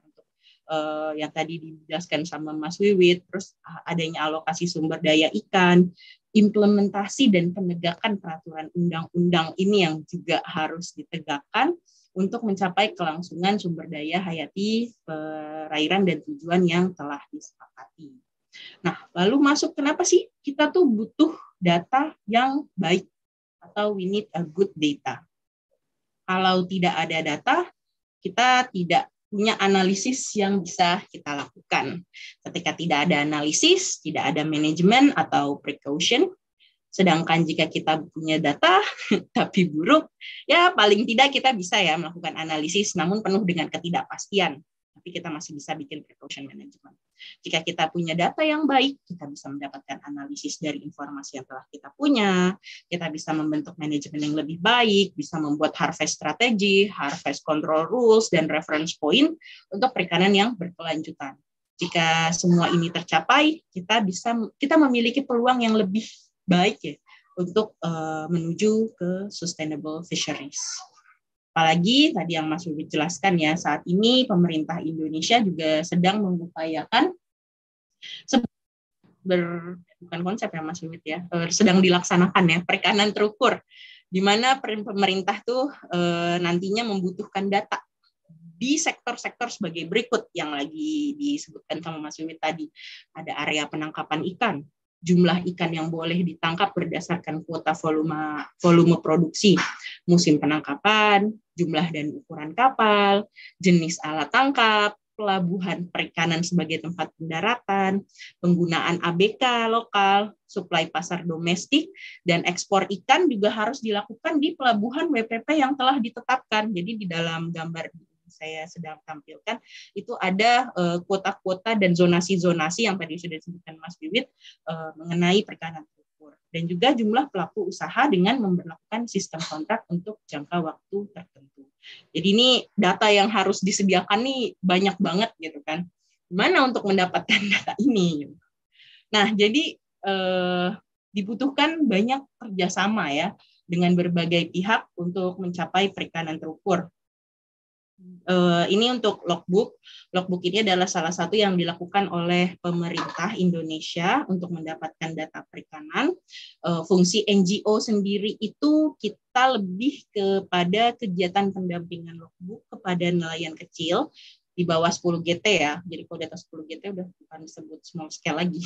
S5: uh, yang tadi dijelaskan sama Mas Wiwit, terus adanya alokasi sumber daya ikan, implementasi dan penegakan peraturan undang-undang ini yang juga harus ditegakkan untuk mencapai kelangsungan sumber daya hayati perairan dan tujuan yang telah disepakati. Nah, lalu masuk kenapa sih kita tuh butuh data yang baik atau we need a good data. Kalau tidak ada data, kita tidak punya analisis yang bisa kita lakukan. Ketika tidak ada analisis, tidak ada manajemen atau precaution, sedangkan jika kita punya data (laughs) tapi buruk, ya paling tidak kita bisa ya melakukan analisis namun penuh dengan ketidakpastian tapi kita masih bisa bikin precaution management. Jika kita punya data yang baik, kita bisa mendapatkan analisis dari informasi yang telah kita punya, kita bisa membentuk manajemen yang lebih baik, bisa membuat harvest strategi, harvest control rules, dan reference point untuk perikanan yang berkelanjutan. Jika semua ini tercapai, kita bisa kita memiliki peluang yang lebih baik ya untuk uh, menuju ke sustainable fisheries. Apalagi tadi yang Mas Wiwit jelaskan ya, saat ini pemerintah Indonesia juga sedang mengupayakan ber, bukan konsep ya Mas Wiwit ya, sedang dilaksanakan ya perikanan terukur, di mana pemerintah tuh eh, nantinya membutuhkan data di sektor-sektor sebagai berikut yang lagi disebutkan sama Mas Wiwit tadi. Ada area penangkapan ikan, jumlah ikan yang boleh ditangkap berdasarkan kuota volume volume produksi, musim penangkapan, jumlah dan ukuran kapal, jenis alat tangkap, pelabuhan perikanan sebagai tempat pendaratan, penggunaan ABK lokal, suplai pasar domestik, dan ekspor ikan juga harus dilakukan di pelabuhan WPP yang telah ditetapkan. Jadi di dalam gambar saya sedang tampilkan itu ada eh, kuota-kuota dan zonasi-zonasi yang tadi sudah disebutkan Mas Wiwit uh, mengenai perikanan terukur dan juga jumlah pelaku usaha dengan memperlakukan sistem kontrak untuk jangka waktu tertentu. Jadi ini data yang harus disediakan nih banyak banget gitu kan. Gimana untuk mendapatkan (laughs) data ini? Nah, jadi eh, dibutuhkan banyak kerjasama ya dengan berbagai pihak untuk mencapai perikanan terukur Uh, ini untuk logbook. Logbook ini adalah salah satu yang dilakukan oleh pemerintah Indonesia untuk mendapatkan data perikanan. Uh, fungsi NGO sendiri itu kita lebih kepada kegiatan pendampingan logbook kepada nelayan kecil di bawah 10 GT ya. Jadi kalau di atas 10 GT udah bukan disebut small scale lagi.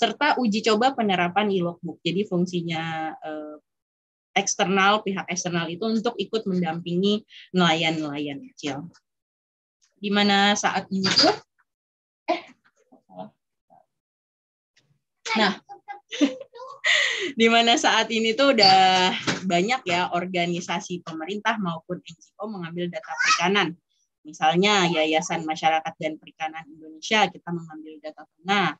S5: Serta uji coba penerapan e-logbook. Jadi fungsinya uh, eksternal, pihak eksternal itu untuk ikut mendampingi nelayan-nelayan kecil. Di mana saat ini tuh, eh, nah, (laughs) di mana saat ini tuh udah banyak ya organisasi pemerintah maupun NGO mengambil data perikanan. Misalnya Yayasan Masyarakat dan Perikanan Indonesia kita mengambil data tengah,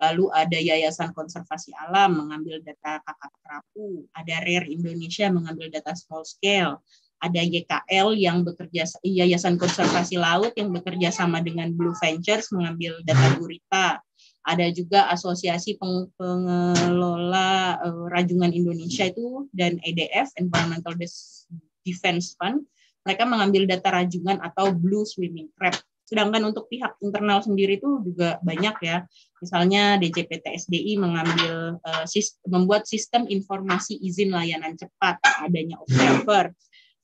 S5: Lalu ada Yayasan Konservasi Alam mengambil data kakap kerapu, ada RARE Indonesia mengambil data small scale, ada YKL yang bekerja Yayasan Konservasi Laut yang bekerja sama dengan Blue Ventures mengambil data gurita. Ada juga Asosiasi Pengelola uh, Rajungan Indonesia itu dan EDF Environmental Defense Fund. Mereka mengambil data rajungan atau blue swimming crab Sedangkan untuk pihak internal sendiri itu juga banyak ya. Misalnya DJPT SDI mengambil uh, membuat sistem informasi izin layanan cepat, adanya observer,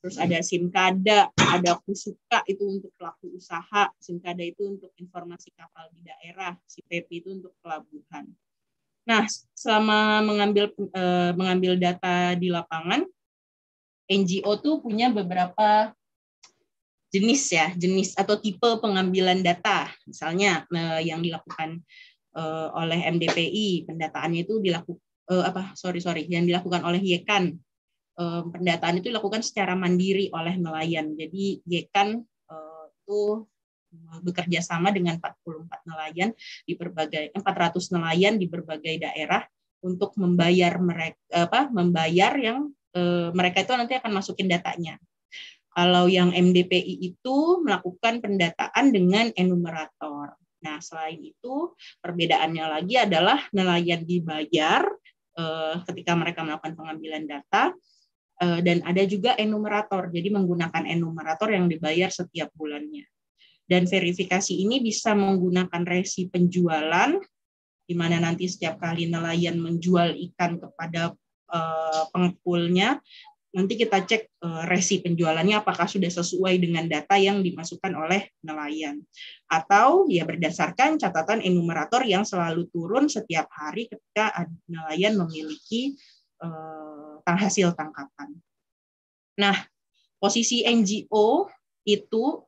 S5: terus ada SIMKADA, ada KUSUKA itu untuk pelaku usaha, SIMKADA itu untuk informasi kapal di daerah, CPP itu untuk pelabuhan. Nah, selama mengambil uh, mengambil data di lapangan, NGO tuh punya beberapa jenis ya, jenis atau tipe pengambilan data. Misalnya eh, yang dilakukan eh, oleh MDPI, pendataannya itu dilakukan eh, apa? Sorry sorry, yang dilakukan oleh Yekan. Eh, pendataan itu dilakukan secara mandiri oleh nelayan. Jadi Yekan eh, itu bekerja sama dengan 44 nelayan di berbagai 400 nelayan di berbagai daerah untuk membayar mereka apa membayar yang mereka itu nanti akan masukin datanya kalau yang MDPI itu melakukan pendataan dengan enumerator. Nah, selain itu perbedaannya lagi adalah nelayan dibayar eh, ketika mereka melakukan pengambilan data eh, dan ada juga enumerator. Jadi menggunakan enumerator yang dibayar setiap bulannya. Dan verifikasi ini bisa menggunakan resi penjualan di mana nanti setiap kali nelayan menjual ikan kepada eh, pengepulnya nanti kita cek uh, resi penjualannya apakah sudah sesuai dengan data yang dimasukkan oleh nelayan atau ya berdasarkan catatan enumerator yang selalu turun setiap hari ketika nelayan memiliki uh, hasil tangkapan. Nah, posisi NGO itu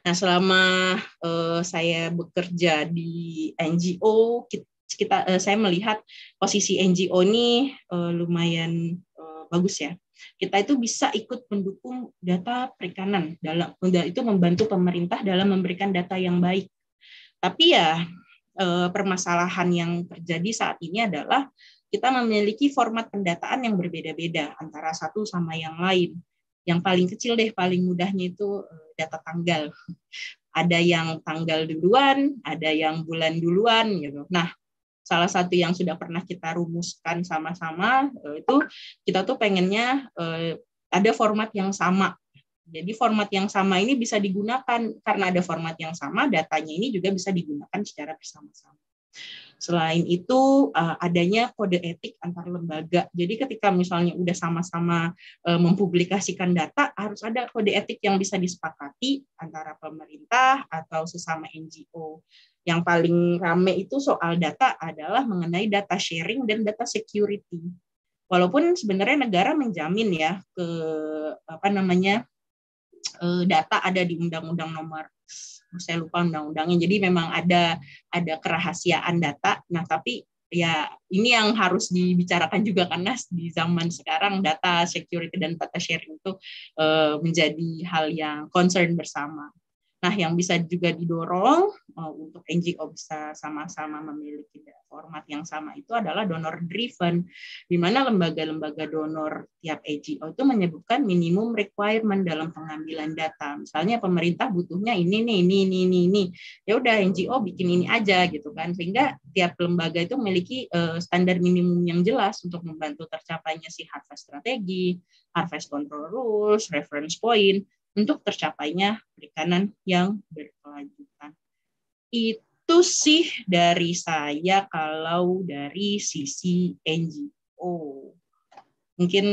S5: Nah, selama uh, saya bekerja di NGO, kita, kita uh, saya melihat posisi NGO ini uh, lumayan uh, bagus ya. Kita itu bisa ikut mendukung data perikanan dalam itu membantu pemerintah dalam memberikan data yang baik. Tapi ya uh, permasalahan yang terjadi saat ini adalah kita memiliki format pendataan yang berbeda-beda antara satu sama yang lain. Yang paling kecil deh, paling mudahnya itu data tanggal ada yang tanggal duluan, ada yang bulan duluan gitu. Nah, salah satu yang sudah pernah kita rumuskan sama-sama eh, itu kita tuh pengennya eh, ada format yang sama. Jadi format yang sama ini bisa digunakan karena ada format yang sama, datanya ini juga bisa digunakan secara bersama-sama. Selain itu eh, adanya kode etik antar lembaga. Jadi ketika misalnya udah sama-sama mempublikasikan data, harus ada kode etik yang bisa disepakati antara pemerintah atau sesama NGO yang paling rame itu soal data adalah mengenai data sharing dan data security. Walaupun sebenarnya negara menjamin ya ke apa namanya eh, data ada di undang-undang nomor saya lupa undang-undangnya. Jadi memang ada ada kerahasiaan data. Nah, tapi ya ini yang harus dibicarakan juga karena di zaman sekarang data security dan data sharing itu uh, menjadi hal yang concern bersama. Nah, yang bisa juga didorong uh, untuk NGO bisa sama-sama memiliki format yang sama itu adalah donor driven, di mana lembaga-lembaga donor tiap NGO itu menyebutkan minimum requirement dalam pengambilan data. Misalnya pemerintah butuhnya ini nih, ini, ini, ini, ini. Ya udah NGO bikin ini aja gitu kan, sehingga tiap lembaga itu memiliki uh, standar minimum yang jelas untuk membantu tercapainya si harvest strategi, harvest control rules, reference point, untuk tercapainya perikanan yang berkelanjutan. Itu sih dari saya kalau dari sisi NGO. Mungkin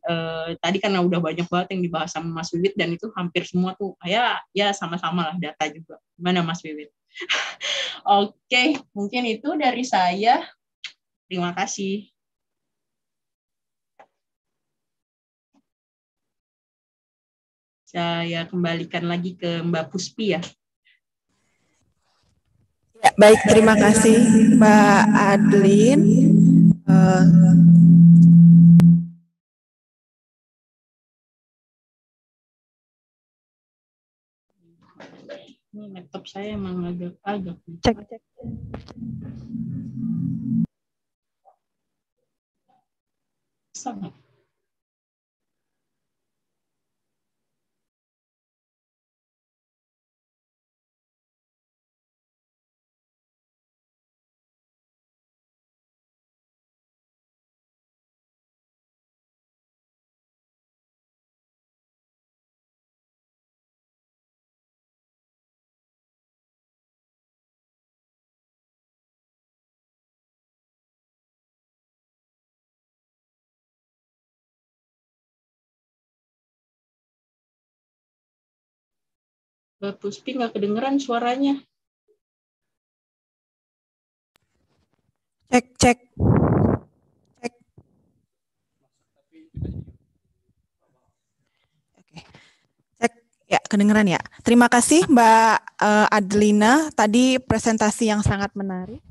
S5: eh, tadi karena udah banyak banget yang dibahas sama Mas Wiwit dan itu hampir semua tuh ya ya sama-sama lah data juga. Gimana Mas Wiwit? (laughs) Oke, mungkin itu dari saya. Terima kasih. Saya kembalikan lagi ke Mbak Puspi ya.
S7: Ya, baik, terima kasih Mbak Adlin. Uh,
S5: Ini laptop saya emang agak agak.
S7: Cek cek.
S5: Sangat. Puspi nggak kedengeran suaranya.
S7: Cek, cek. Cek. Oke. Cek, ya kedengeran ya. Terima kasih Mbak uh, Adlina. Tadi presentasi yang sangat menarik.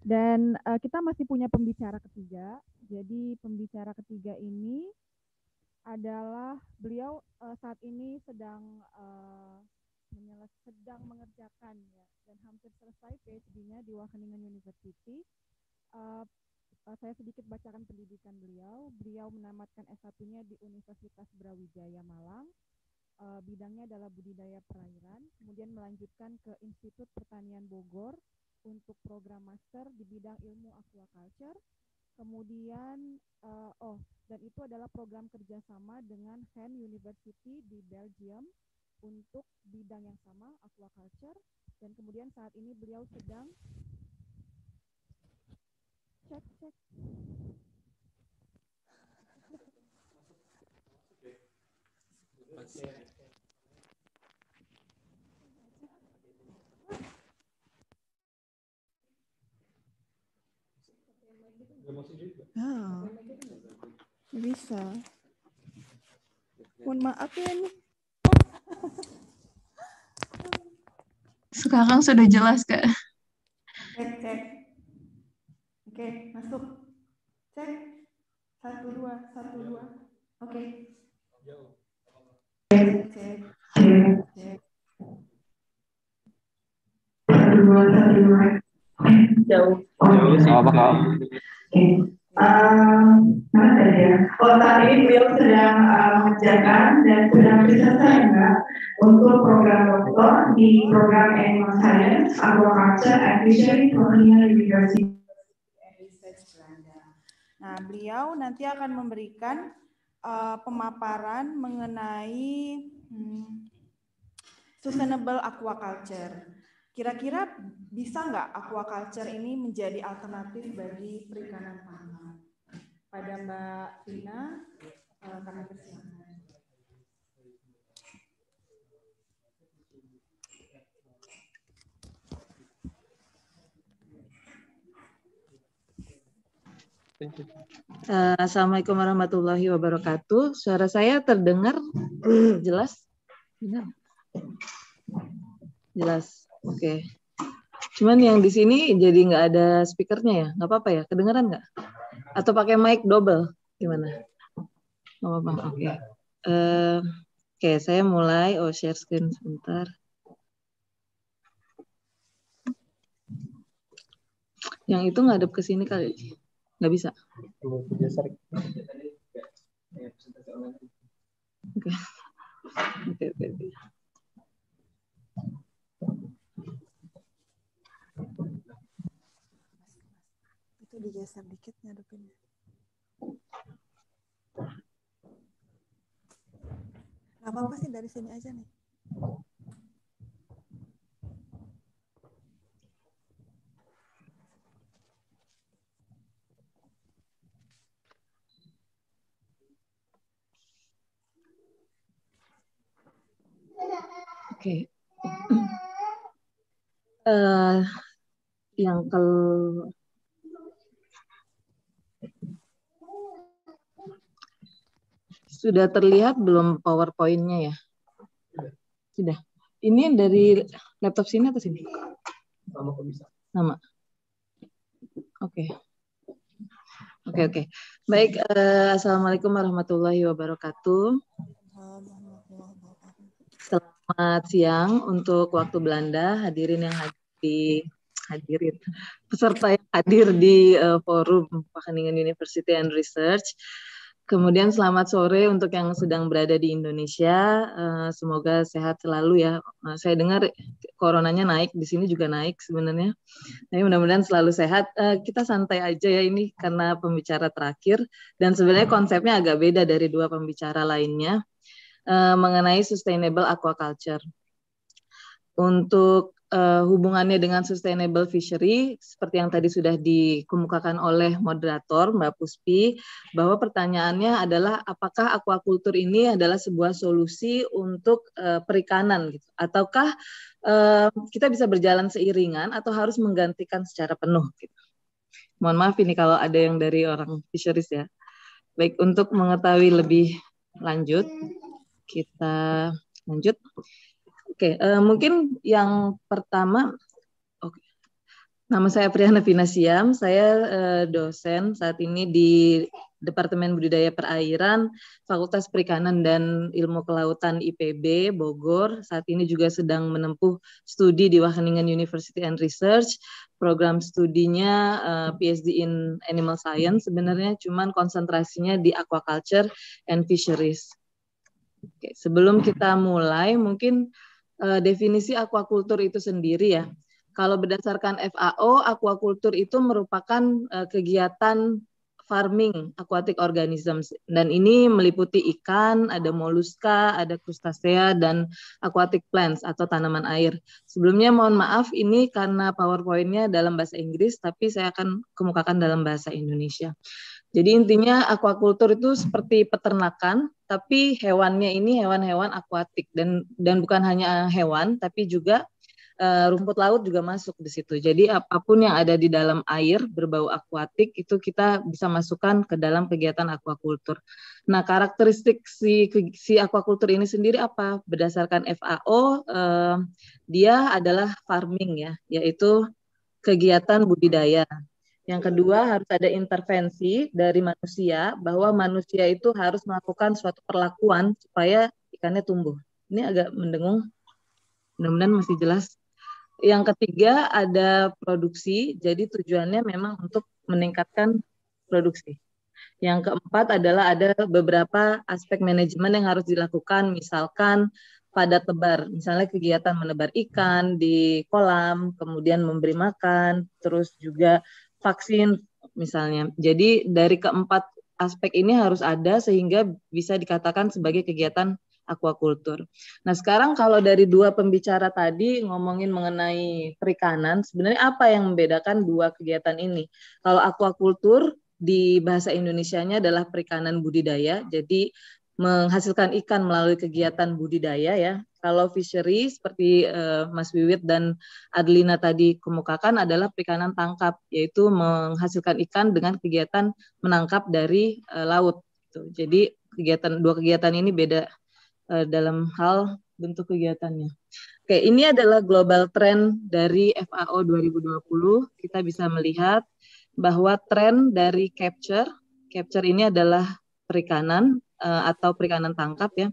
S7: Dan uh, kita masih punya pembicara ketiga. Jadi pembicara ketiga ini adalah beliau uh, saat ini sedang uh, sedang mengerjakan ya dan hampir selesai PhD-nya di Wageningen University. Uh, saya sedikit bacakan pendidikan beliau. Beliau menamatkan S1-nya di Universitas Brawijaya Malang. Uh, bidangnya adalah budidaya perairan, kemudian melanjutkan ke Institut Pertanian Bogor untuk program master di bidang ilmu aquaculture. Kemudian, uh, oh, dan itu adalah program kerjasama dengan Hen University di Belgium untuk bidang yang sama, aquaculture, dan kemudian saat ini beliau sedang cek cek. Ah, bisa. Mohon maaf ya nih.
S6: Sekarang sudah jelas, Kak.
S7: Cek, cek. Oke, masuk. Cek. Satu, dua, satu, dua. Oke. Cek, cek. Cek. Satu, dua, satu, dua.
S5: Jauh.
S1: Jauh sih. Apa kau?
S2: Um, mana tadi ya? Oh, saat ini beliau sedang uh, mengerjakan dan sedang selesai enggak untuk program doktor di program Animal Science, Aquaculture, and Fishery Wageningen University.
S7: Nah, beliau nanti akan memberikan uh, pemaparan mengenai hmm, sustainable aquaculture. Kira-kira bisa nggak aquaculture ini menjadi alternatif bagi perikanan tangkap? Pada Mbak Vina, uh, kami persilakan.
S8: Uh, Assalamualaikum warahmatullahi wabarakatuh. Suara saya terdengar (clears throat) jelas? Benar? Jelas. Oke. Okay. Cuman yang di sini jadi nggak ada speakernya ya, nggak apa-apa ya, kedengeran nggak? Atau pakai mic double, gimana? Nggak apa-apa, oke. Okay. Uh, eh, oke, okay, saya mulai, oh share screen sebentar. Yang itu ngadep ke sini kali, nggak bisa. Oke, oke, oke.
S9: Itu digeser dikit ngadepinnya. Gak apa-apa sih dari sini aja nih.
S8: Oke. (clears throat) Eh, yang kalau sudah terlihat belum PowerPoint-nya ya? Sudah. Ini dari laptop sini atau sini?
S1: Sama kok bisa.
S8: Sama. Oke. Oke, oke. Baik, eh, Assalamualaikum warahmatullahi wabarakatuh. Selamat siang untuk waktu Belanda, hadirin yang hadir di hadirin peserta yang hadir di uh, forum Wageningen University and Research. Kemudian selamat sore untuk yang sedang berada di Indonesia. Uh, semoga sehat selalu ya. Uh, saya dengar coronanya naik di sini juga naik sebenarnya. Tapi mudah-mudahan selalu sehat. Uh, kita santai aja ya ini karena pembicara terakhir dan sebenarnya konsepnya agak beda dari dua pembicara lainnya mengenai sustainable aquaculture. Untuk uh, hubungannya dengan sustainable fishery seperti yang tadi sudah dikemukakan oleh moderator Mbak Puspi bahwa pertanyaannya adalah apakah aquaculture ini adalah sebuah solusi untuk uh, perikanan gitu ataukah uh, kita bisa berjalan seiringan atau harus menggantikan secara penuh gitu. Mohon maaf ini kalau ada yang dari orang fisheries ya. Baik untuk mengetahui lebih lanjut kita lanjut. Oke, uh, mungkin yang pertama, oke. Nama saya Priyana Vinasiam, saya uh, dosen saat ini di Departemen Budidaya Perairan, Fakultas Perikanan dan Ilmu Kelautan IPB Bogor. Saat ini juga sedang menempuh studi di Wageningen University and Research. Program studinya uh, PhD in Animal Science sebenarnya, cuman konsentrasinya di aquaculture and fisheries. Oke, sebelum kita mulai, mungkin uh, definisi aquaculture itu sendiri ya. Kalau berdasarkan FAO, aquaculture itu merupakan uh, kegiatan farming aquatic organisms dan ini meliputi ikan, ada moluska, ada krustasea dan aquatic plants atau tanaman air. Sebelumnya mohon maaf ini karena PowerPoint-nya dalam bahasa Inggris tapi saya akan kemukakan dalam bahasa Indonesia. Jadi intinya aquaculture itu seperti peternakan, tapi hewannya ini hewan-hewan akuatik dan dan bukan hanya hewan, tapi juga uh, rumput laut juga masuk di situ. Jadi apa pun yang ada di dalam air berbau akuatik itu kita bisa masukkan ke dalam kegiatan aquaculture. Nah karakteristik si si aquaculture ini sendiri apa? Berdasarkan FAO, uh, dia adalah farming ya, yaitu kegiatan budidaya yang kedua harus ada intervensi dari manusia bahwa manusia itu harus melakukan suatu perlakuan supaya ikannya tumbuh. Ini agak mendengung. Mudah-mudahan masih jelas. Yang ketiga ada produksi. Jadi tujuannya memang untuk meningkatkan produksi. Yang keempat adalah ada beberapa aspek manajemen yang harus dilakukan, misalkan pada tebar, misalnya kegiatan menebar ikan di kolam, kemudian memberi makan, terus juga vaksin misalnya. Jadi dari keempat aspek ini harus ada sehingga bisa dikatakan sebagai kegiatan aquaculture. Nah sekarang kalau dari dua pembicara tadi ngomongin mengenai perikanan, sebenarnya apa yang membedakan dua kegiatan ini? Kalau aquaculture di bahasa Indonesia-nya adalah perikanan budidaya, jadi menghasilkan ikan melalui kegiatan budidaya ya. Kalau fishery seperti uh, Mas Wiwit dan Adlina tadi kemukakan adalah perikanan tangkap, yaitu menghasilkan ikan dengan kegiatan menangkap dari uh, laut. Gitu. Jadi kegiatan dua kegiatan ini beda uh, dalam hal bentuk kegiatannya. Oke, ini adalah global trend dari FAO 2020. Kita bisa melihat bahwa tren dari capture, capture ini adalah perikanan uh, atau perikanan tangkap ya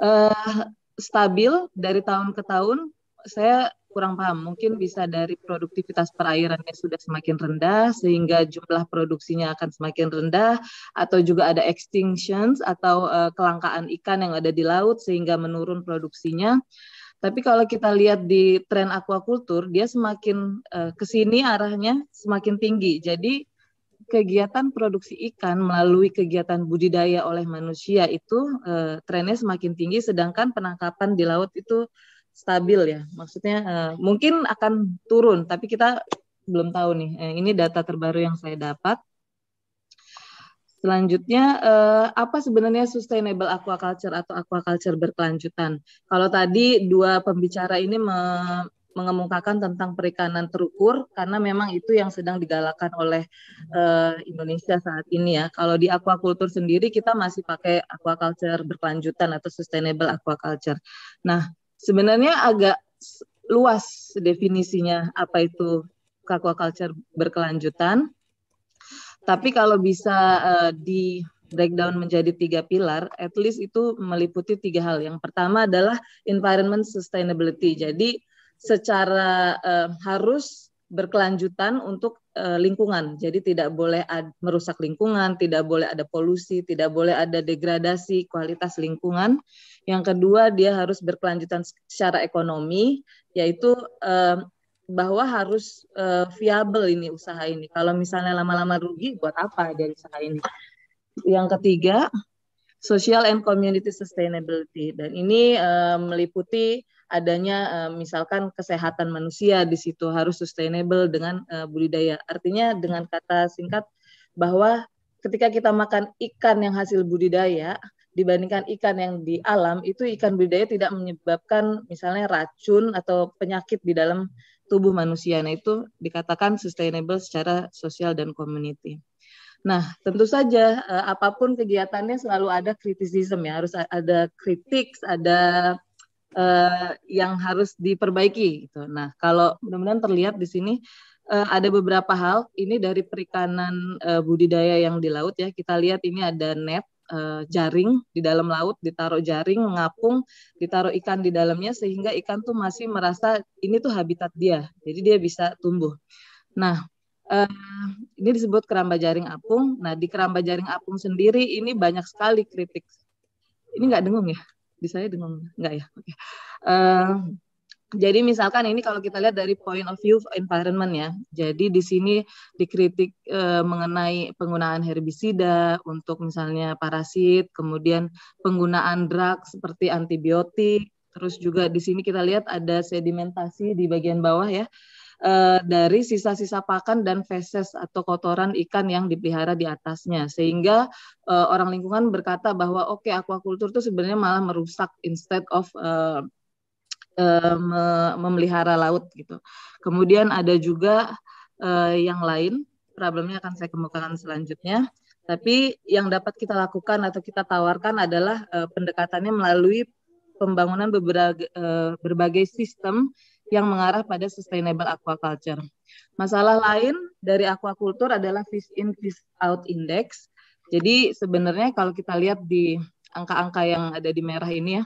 S8: uh, stabil dari tahun ke tahun saya kurang paham. Mungkin bisa dari produktivitas perairannya sudah semakin rendah sehingga jumlah produksinya akan semakin rendah atau juga ada extinctions atau uh, kelangkaan ikan yang ada di laut sehingga menurun produksinya. Tapi kalau kita lihat di tren aquaculture, dia semakin uh, ke sini arahnya semakin tinggi. Jadi kegiatan produksi ikan melalui kegiatan budidaya oleh manusia itu uh, trennya semakin tinggi, sedangkan penangkapan di laut itu stabil ya. Maksudnya uh, mungkin akan turun, tapi kita belum tahu nih. Uh, ini data terbaru yang saya dapat. Selanjutnya, eh, apa sebenarnya sustainable aquaculture atau aquaculture berkelanjutan? Kalau tadi dua pembicara ini me mengemukakan tentang perikanan terukur, karena memang itu yang sedang digalakan oleh eh, Indonesia saat ini ya. Kalau di aquaculture sendiri kita masih pakai aquaculture berkelanjutan atau sustainable aquaculture. Nah, sebenarnya agak luas definisinya apa itu aquaculture berkelanjutan tapi kalau bisa uh, di breakdown menjadi tiga pilar, at least itu meliputi tiga hal. Yang pertama adalah environment sustainability. Jadi secara uh, harus berkelanjutan untuk uh, lingkungan. Jadi tidak boleh merusak lingkungan, tidak boleh ada polusi, tidak boleh ada degradasi kualitas lingkungan. Yang kedua dia harus berkelanjutan secara ekonomi, yaitu uh, bahwa harus uh, viable ini usaha ini. Kalau misalnya lama-lama rugi, buat apa dari usaha ini? Yang ketiga, social and community sustainability dan ini uh, meliputi adanya uh, misalkan kesehatan manusia di situ harus sustainable dengan uh, budidaya. Artinya dengan kata singkat bahwa ketika kita makan ikan yang hasil budidaya dibandingkan ikan yang di alam itu ikan budidaya tidak menyebabkan misalnya racun atau penyakit di dalam tubuh manusia. Nah, itu dikatakan sustainable secara sosial dan community. Nah, tentu saja uh, apa pun kegiatannya selalu ada kritisisme ya, harus ada kritik, ada uh, yang harus diperbaiki gitu. Nah, kalau mudah-mudahan terlihat di sini uh, ada beberapa hal ini dari perikanan uh, budidaya yang di laut ya. Kita lihat ini ada net jaring di dalam laut, ditaruh jaring, mengapung, ditaruh ikan di dalamnya sehingga ikan tuh masih merasa ini tuh habitat dia, jadi dia bisa tumbuh. Nah, ini disebut keramba jaring apung. Nah, di keramba jaring apung sendiri ini banyak sekali kritik. Ini nggak dengung ya? Di saya dengung nggak ya? Oke. Okay. Uh, jadi misalkan ini kalau kita lihat dari point of view environment ya. Jadi di sini dikritik e, mengenai penggunaan herbisida untuk misalnya parasit, kemudian penggunaan drug seperti antibiotik, terus juga di sini kita lihat ada sedimentasi di bagian bawah ya. E, dari sisa-sisa pakan dan feses atau kotoran ikan yang dipelihara di atasnya sehingga e, orang lingkungan berkata bahwa oke okay, aquaculture itu sebenarnya malah merusak instead of e, uh, memelihara laut gitu. Kemudian ada juga uh, yang lain, problemnya akan saya kemukakan selanjutnya. Tapi yang dapat kita lakukan atau kita tawarkan adalah uh, pendekatannya melalui pembangunan beberapa uh, berbagai sistem yang mengarah pada sustainable aquaculture. Masalah lain dari aquaculture adalah fish in fish out index. Jadi sebenarnya kalau kita lihat di angka-angka yang ada di merah ini ya,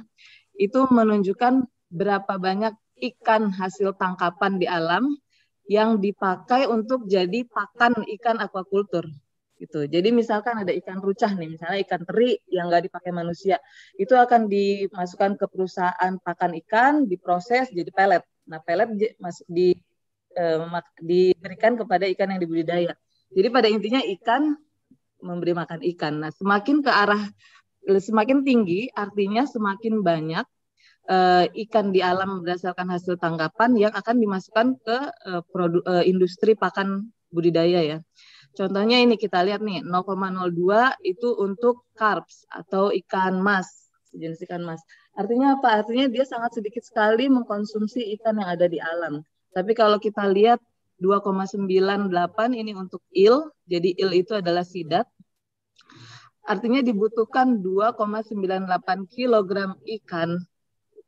S8: itu menunjukkan berapa banyak ikan hasil tangkapan di alam yang dipakai untuk jadi pakan ikan aquaculture gitu. Jadi misalkan ada ikan rucah nih, misalnya ikan teri yang nggak dipakai manusia, itu akan dimasukkan ke perusahaan pakan ikan, diproses jadi pelet. Nah pelet di eh, diberikan kepada ikan yang dibudidaya. Jadi pada intinya ikan memberi makan ikan. Nah semakin ke arah semakin tinggi, artinya semakin banyak uh, ikan di alam berdasarkan hasil tangkapan yang akan dimasukkan ke uh, produ, uh, industri pakan budidaya ya. Contohnya ini kita lihat nih 0,02 itu untuk carbs atau ikan mas, jenis ikan mas. Artinya apa? Artinya dia sangat sedikit sekali mengkonsumsi ikan yang ada di alam. Tapi kalau kita lihat 2,98 ini untuk il, jadi il itu adalah sidat. Artinya dibutuhkan 2,98 kg ikan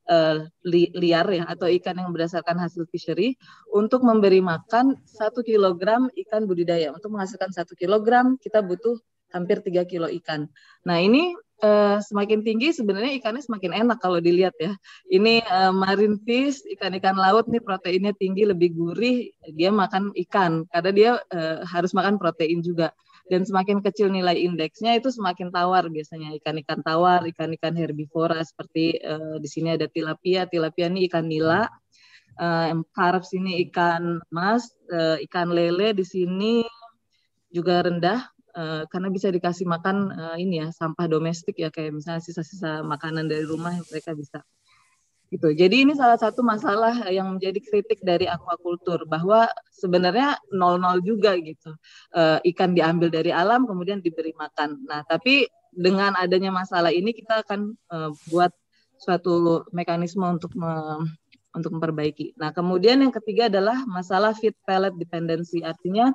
S8: uh, li, liar ya atau ikan yang berdasarkan hasil fishery untuk memberi makan satu kilogram ikan budidaya untuk menghasilkan satu kilogram kita butuh hampir tiga kilo ikan. Nah ini uh, semakin tinggi sebenarnya ikannya semakin enak kalau dilihat ya. Ini uh, marine fish, ikan-ikan laut nih proteinnya tinggi, lebih gurih, dia makan ikan. Karena dia uh, harus makan protein juga. Dan semakin kecil nilai indeksnya itu semakin tawar biasanya. Ikan-ikan tawar, ikan-ikan herbivora seperti uh, di sini ada tilapia, tilapia ini ikan nila, uh, ini ikan emas, uh, ikan lele di sini juga rendah uh, karena bisa dikasih makan uh, ini ya sampah domestik ya kayak misalnya sisa-sisa makanan dari rumah yang mereka bisa gitu. Jadi ini salah satu masalah yang menjadi kritik dari aquaculture bahwa sebenarnya nol-nol juga gitu. Uh, ikan diambil dari alam kemudian diberi makan. Nah, tapi dengan adanya masalah ini kita akan uh, buat suatu mekanisme untuk me untuk memperbaiki. Nah, kemudian yang ketiga adalah masalah feed pellet dependency. Artinya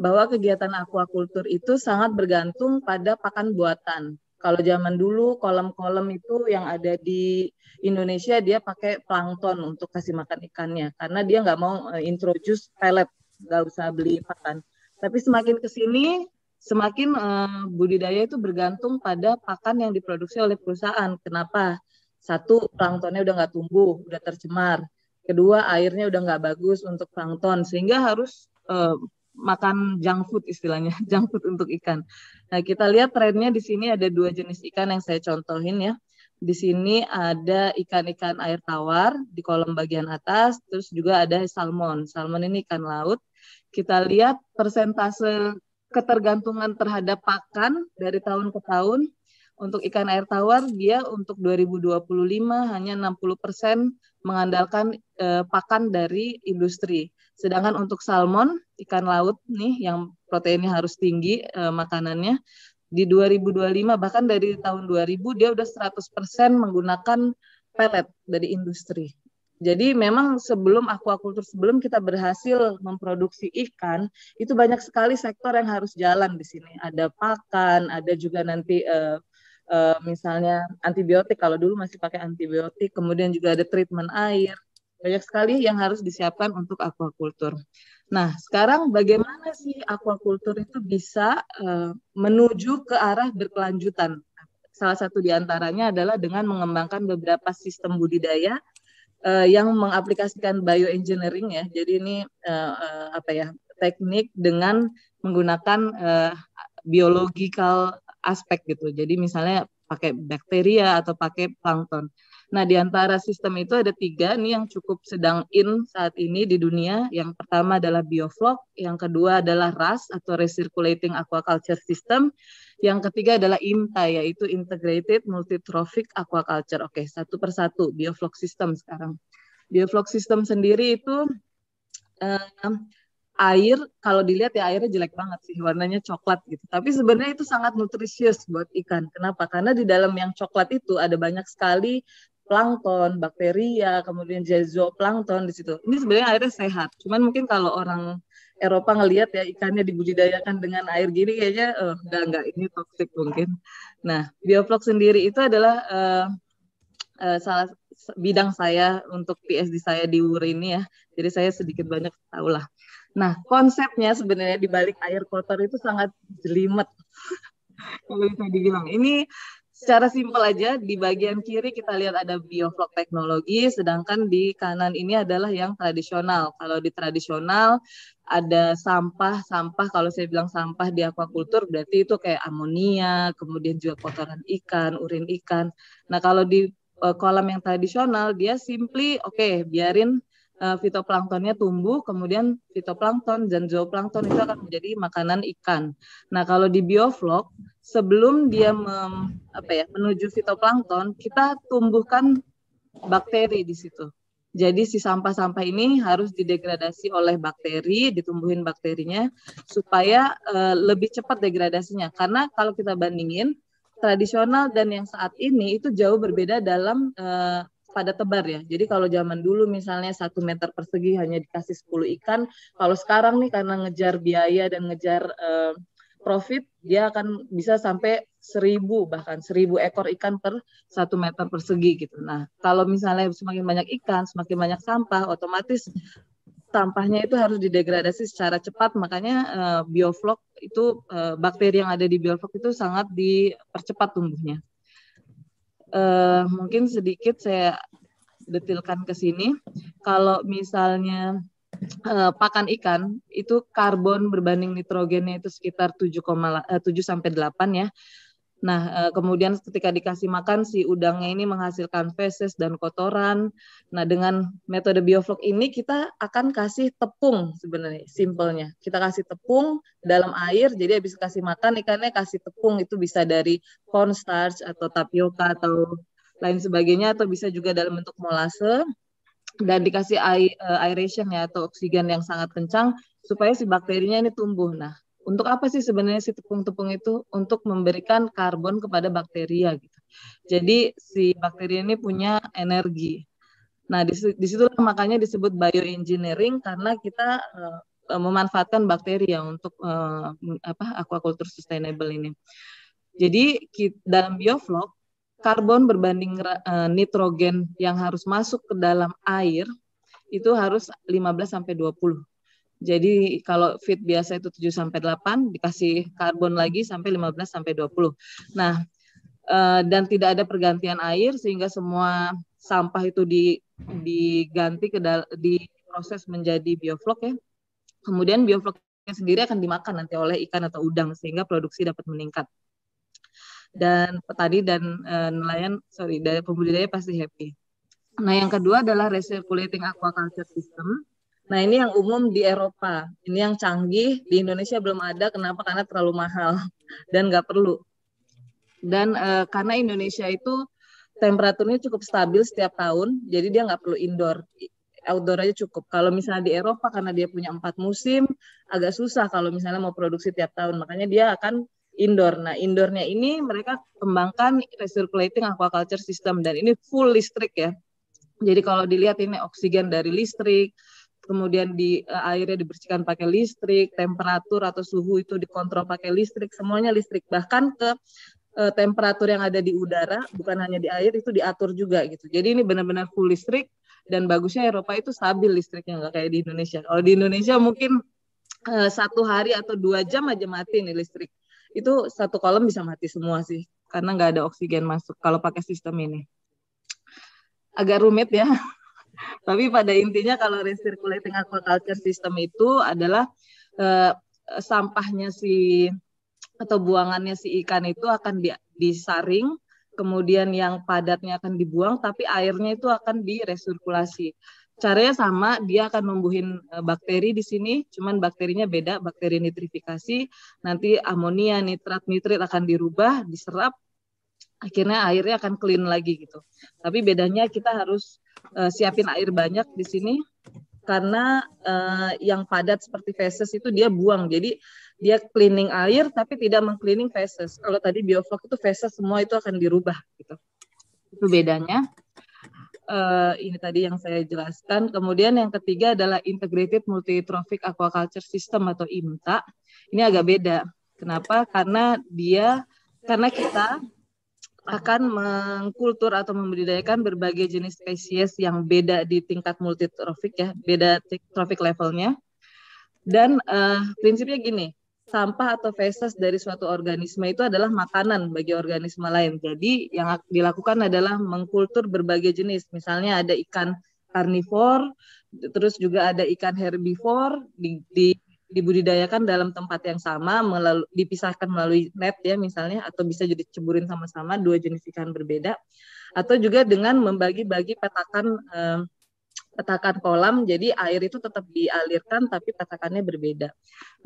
S8: bahwa kegiatan aquaculture itu sangat bergantung pada pakan buatan. Kalau zaman dulu kolam-kolam itu yang ada di Indonesia dia pakai plankton untuk kasih makan ikannya karena dia nggak mau uh, introduce pellet, nggak usah beli pakan. Tapi semakin ke sini semakin uh, budidaya itu bergantung pada pakan yang diproduksi oleh perusahaan. Kenapa? Satu, planktonnya udah nggak tumbuh, udah tercemar. Kedua, airnya udah nggak bagus untuk plankton, sehingga harus uh, makan junk food istilahnya, (laughs) junk food untuk ikan. Nah, kita lihat trennya di sini ada dua jenis ikan yang saya contohin ya. Di sini ada ikan-ikan air tawar di kolom bagian atas, terus juga ada salmon. Salmon ini ikan laut. Kita lihat persentase ketergantungan terhadap pakan dari tahun ke tahun. Untuk ikan air tawar, dia untuk 2025 hanya 60% mengandalkan eh, pakan dari industri. Sedangkan untuk salmon, ikan laut nih yang proteinnya harus tinggi e, makanannya, di 2025 bahkan dari tahun 2000 dia udah 100% menggunakan pelet dari industri. Jadi memang sebelum aquaculture sebelum kita berhasil memproduksi ikan itu banyak sekali sektor yang harus jalan di sini. Ada pakan, ada juga nanti uh, uh, misalnya antibiotik kalau dulu masih pakai antibiotik, kemudian juga ada treatment air, banyak sekali yang harus disiapkan untuk aquaculture. Nah, sekarang bagaimana sih aquaculture itu bisa uh, menuju ke arah berkelanjutan? Salah satu di antaranya adalah dengan mengembangkan beberapa sistem budidaya uh, yang mengaplikasikan bioengineering ya. Jadi ini uh, uh, apa ya teknik dengan menggunakan uh, biological aspek gitu. Jadi misalnya pakai bakteria atau pakai plankton. Nah, di antara sistem itu ada tiga nih yang cukup sedang in saat ini di dunia. Yang pertama adalah bioflok, yang kedua adalah RAS atau Recirculating Aquaculture System, yang ketiga adalah IMTA yaitu Integrated Multitrophic Aquaculture. Oke, satu persatu bioflok system sekarang. Bioflok system sendiri itu uh, air kalau dilihat ya airnya jelek banget sih warnanya coklat gitu tapi sebenarnya itu sangat nutrisius buat ikan kenapa karena di dalam yang coklat itu ada banyak sekali plankton, bakteria, kemudian zooplankton di situ. Ini sebenarnya airnya sehat. Cuman mungkin kalau orang Eropa ngelihat ya ikannya dibudidayakan dengan air gini kayaknya oh, enggak enggak ini toksik mungkin. Nah, bioflok sendiri itu adalah uh, uh, salah bidang saya untuk PSD saya di UR ini ya. Jadi saya sedikit banyak tahu lah. Nah, konsepnya sebenarnya di balik air kotor itu sangat jelimet. (laughs) Kalau bisa dibilang. Ini secara simpel aja di bagian kiri kita lihat ada bioflok teknologi sedangkan di kanan ini adalah yang tradisional. Kalau di tradisional ada sampah-sampah kalau saya bilang sampah di aquaculture berarti itu kayak amonia kemudian juga kotoran ikan urin ikan. Nah kalau di uh, kolam yang tradisional dia simply oke okay, biarin uh, fitoplanktonnya tumbuh, kemudian fitoplankton dan zooplankton itu akan menjadi makanan ikan. Nah, kalau di bioflok, sebelum dia mem, apa ya, menuju fitoplankton, kita tumbuhkan bakteri di situ. Jadi si sampah-sampah ini harus didegradasi oleh bakteri, ditumbuhin bakterinya supaya uh, lebih cepat degradasinya. Karena kalau kita bandingin tradisional dan yang saat ini itu jauh berbeda dalam uh, pada tebar ya. Jadi kalau zaman dulu misalnya satu meter persegi hanya dikasih 10 ikan, kalau sekarang nih karena ngejar biaya dan ngejar uh, profit, dia akan bisa sampai seribu bahkan seribu ekor ikan per satu meter persegi gitu. Nah kalau misalnya semakin banyak ikan, semakin banyak sampah, otomatis sampahnya itu harus didegradasi secara cepat. Makanya uh, bioflok itu uh, bakteri yang ada di bioflok itu sangat dipercepat tumbuhnya. Uh, mungkin sedikit saya detilkan ke sini. Kalau misalnya uh, pakan ikan itu karbon berbanding nitrogennya itu sekitar 7, 7 sampai 8 ya. Nah, eh, kemudian ketika dikasih makan si udangnya ini menghasilkan feses dan kotoran. Nah, dengan metode bioflok ini kita akan kasih tepung sebenarnya, simpelnya. Kita kasih tepung dalam air, jadi habis kasih makan ikannya kasih tepung itu bisa dari cornstarch atau tapioka atau lain sebagainya atau bisa juga dalam bentuk molase dan dikasih eh, aeration ya atau oksigen yang sangat kencang supaya si bakterinya ini tumbuh. Nah, untuk apa sih sebenarnya si tepung-tepung itu? Untuk memberikan karbon kepada bakteria gitu. Jadi si bakteri ini punya energi. Nah, di, di situ makanya disebut bioengineering karena kita uh, memanfaatkan bakteri ya untuk uh, apa aquaculture sustainable ini. Jadi kita, dalam bioflok karbon berbanding uh, nitrogen yang harus masuk ke dalam air itu harus 15 sampai 20. Jadi kalau fit biasa itu 7 sampai 8 dikasih karbon lagi sampai 15 sampai 20. Nah, eh, dan tidak ada pergantian air sehingga semua sampah itu di, diganti ke diproses menjadi bioflok ya. Kemudian biofloknya sendiri akan dimakan nanti oleh ikan atau udang sehingga produksi dapat meningkat. Dan petani dan e, nelayan sorry dari pembudidaya pasti happy. Nah, yang kedua adalah recirculating aquaculture system Nah ini yang umum di Eropa, ini yang canggih di Indonesia belum ada. Kenapa? Karena terlalu mahal (laughs) dan nggak perlu. Dan e, karena Indonesia itu temperaturnya cukup stabil setiap tahun, jadi dia nggak perlu indoor, outdoor aja cukup. Kalau misalnya di Eropa karena dia punya empat musim, agak susah kalau misalnya mau produksi tiap tahun. Makanya dia akan indoor. Nah, indoornya ini mereka kembangkan recirculating aquaculture system dan ini full listrik ya. Jadi kalau dilihat ini oksigen dari listrik, kemudian di uh, airnya dibersihkan pakai listrik, temperatur atau suhu itu dikontrol pakai listrik, semuanya listrik. Bahkan ke uh, temperatur yang ada di udara, bukan hanya di air itu diatur juga gitu. Jadi ini benar-benar full listrik dan bagusnya Eropa itu stabil listriknya nggak kayak di Indonesia. Kalau di Indonesia mungkin uh, satu hari atau dua jam aja mati nih listrik. Itu satu kolom bisa mati semua sih karena nggak ada oksigen masuk kalau pakai sistem ini. Agak rumit ya. (laughs) Tapi pada intinya kalau recirculating aquaculture system itu adalah eh, sampahnya si atau buangannya si ikan itu akan di, disaring, kemudian yang padatnya akan dibuang, tapi airnya itu akan diresirkulasi. Caranya sama, dia akan numbuhin eh, bakteri di sini, cuman bakterinya beda, bakteri nitrifikasi, nanti amonia, nitrat, nitrit akan dirubah, diserap, akhirnya airnya akan clean lagi gitu. Tapi bedanya kita harus uh, siapin air banyak di sini karena uh, yang padat seperti feses itu dia buang. Jadi dia cleaning air tapi tidak mengcleaning feses. Kalau tadi bioflok itu feses semua itu akan dirubah gitu. Itu bedanya. Uh, ini tadi yang saya jelaskan. Kemudian yang ketiga adalah Integrated Multi-Trophic Aquaculture System atau IMTA. Ini agak beda. Kenapa? Karena dia karena kita akan mengkultur atau membudidayakan berbagai jenis spesies yang beda di tingkat multitrofik ya, beda trofik levelnya. Dan uh, prinsipnya gini, sampah atau feses dari suatu organisme itu adalah makanan bagi organisme lain. Jadi yang dilakukan adalah mengkultur berbagai jenis. Misalnya ada ikan karnivor, terus juga ada ikan herbivor di, di dibudidayakan dalam tempat yang sama melalui dipisahkan melalui net ya misalnya atau bisa jadi ceburin sama-sama dua jenis ikan berbeda atau juga dengan membagi-bagi petakan eh, petakan kolam jadi air itu tetap dialirkan tapi petakannya berbeda.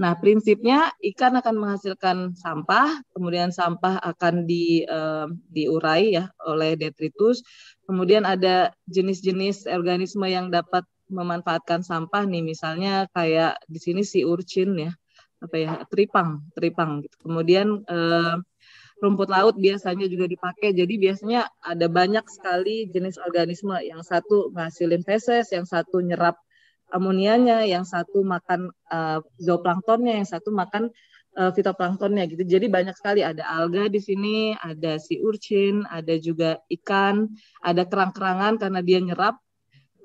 S8: Nah, prinsipnya ikan akan menghasilkan sampah, kemudian sampah akan di eh, diurai ya oleh detritus. Kemudian ada jenis-jenis organisme yang dapat memanfaatkan sampah nih misalnya kayak di sini si urchin ya apa ya tripang tripang gitu. Kemudian eh, rumput laut biasanya juga dipakai jadi biasanya ada banyak sekali jenis organisme. Yang satu ngasilin feses yang satu nyerap amonianya yang satu makan uh, zooplanktonnya yang satu makan uh, fitoplanktonnya gitu. Jadi banyak sekali. Ada alga di sini ada si urchin ada juga ikan ada kerang-kerangan karena dia nyerap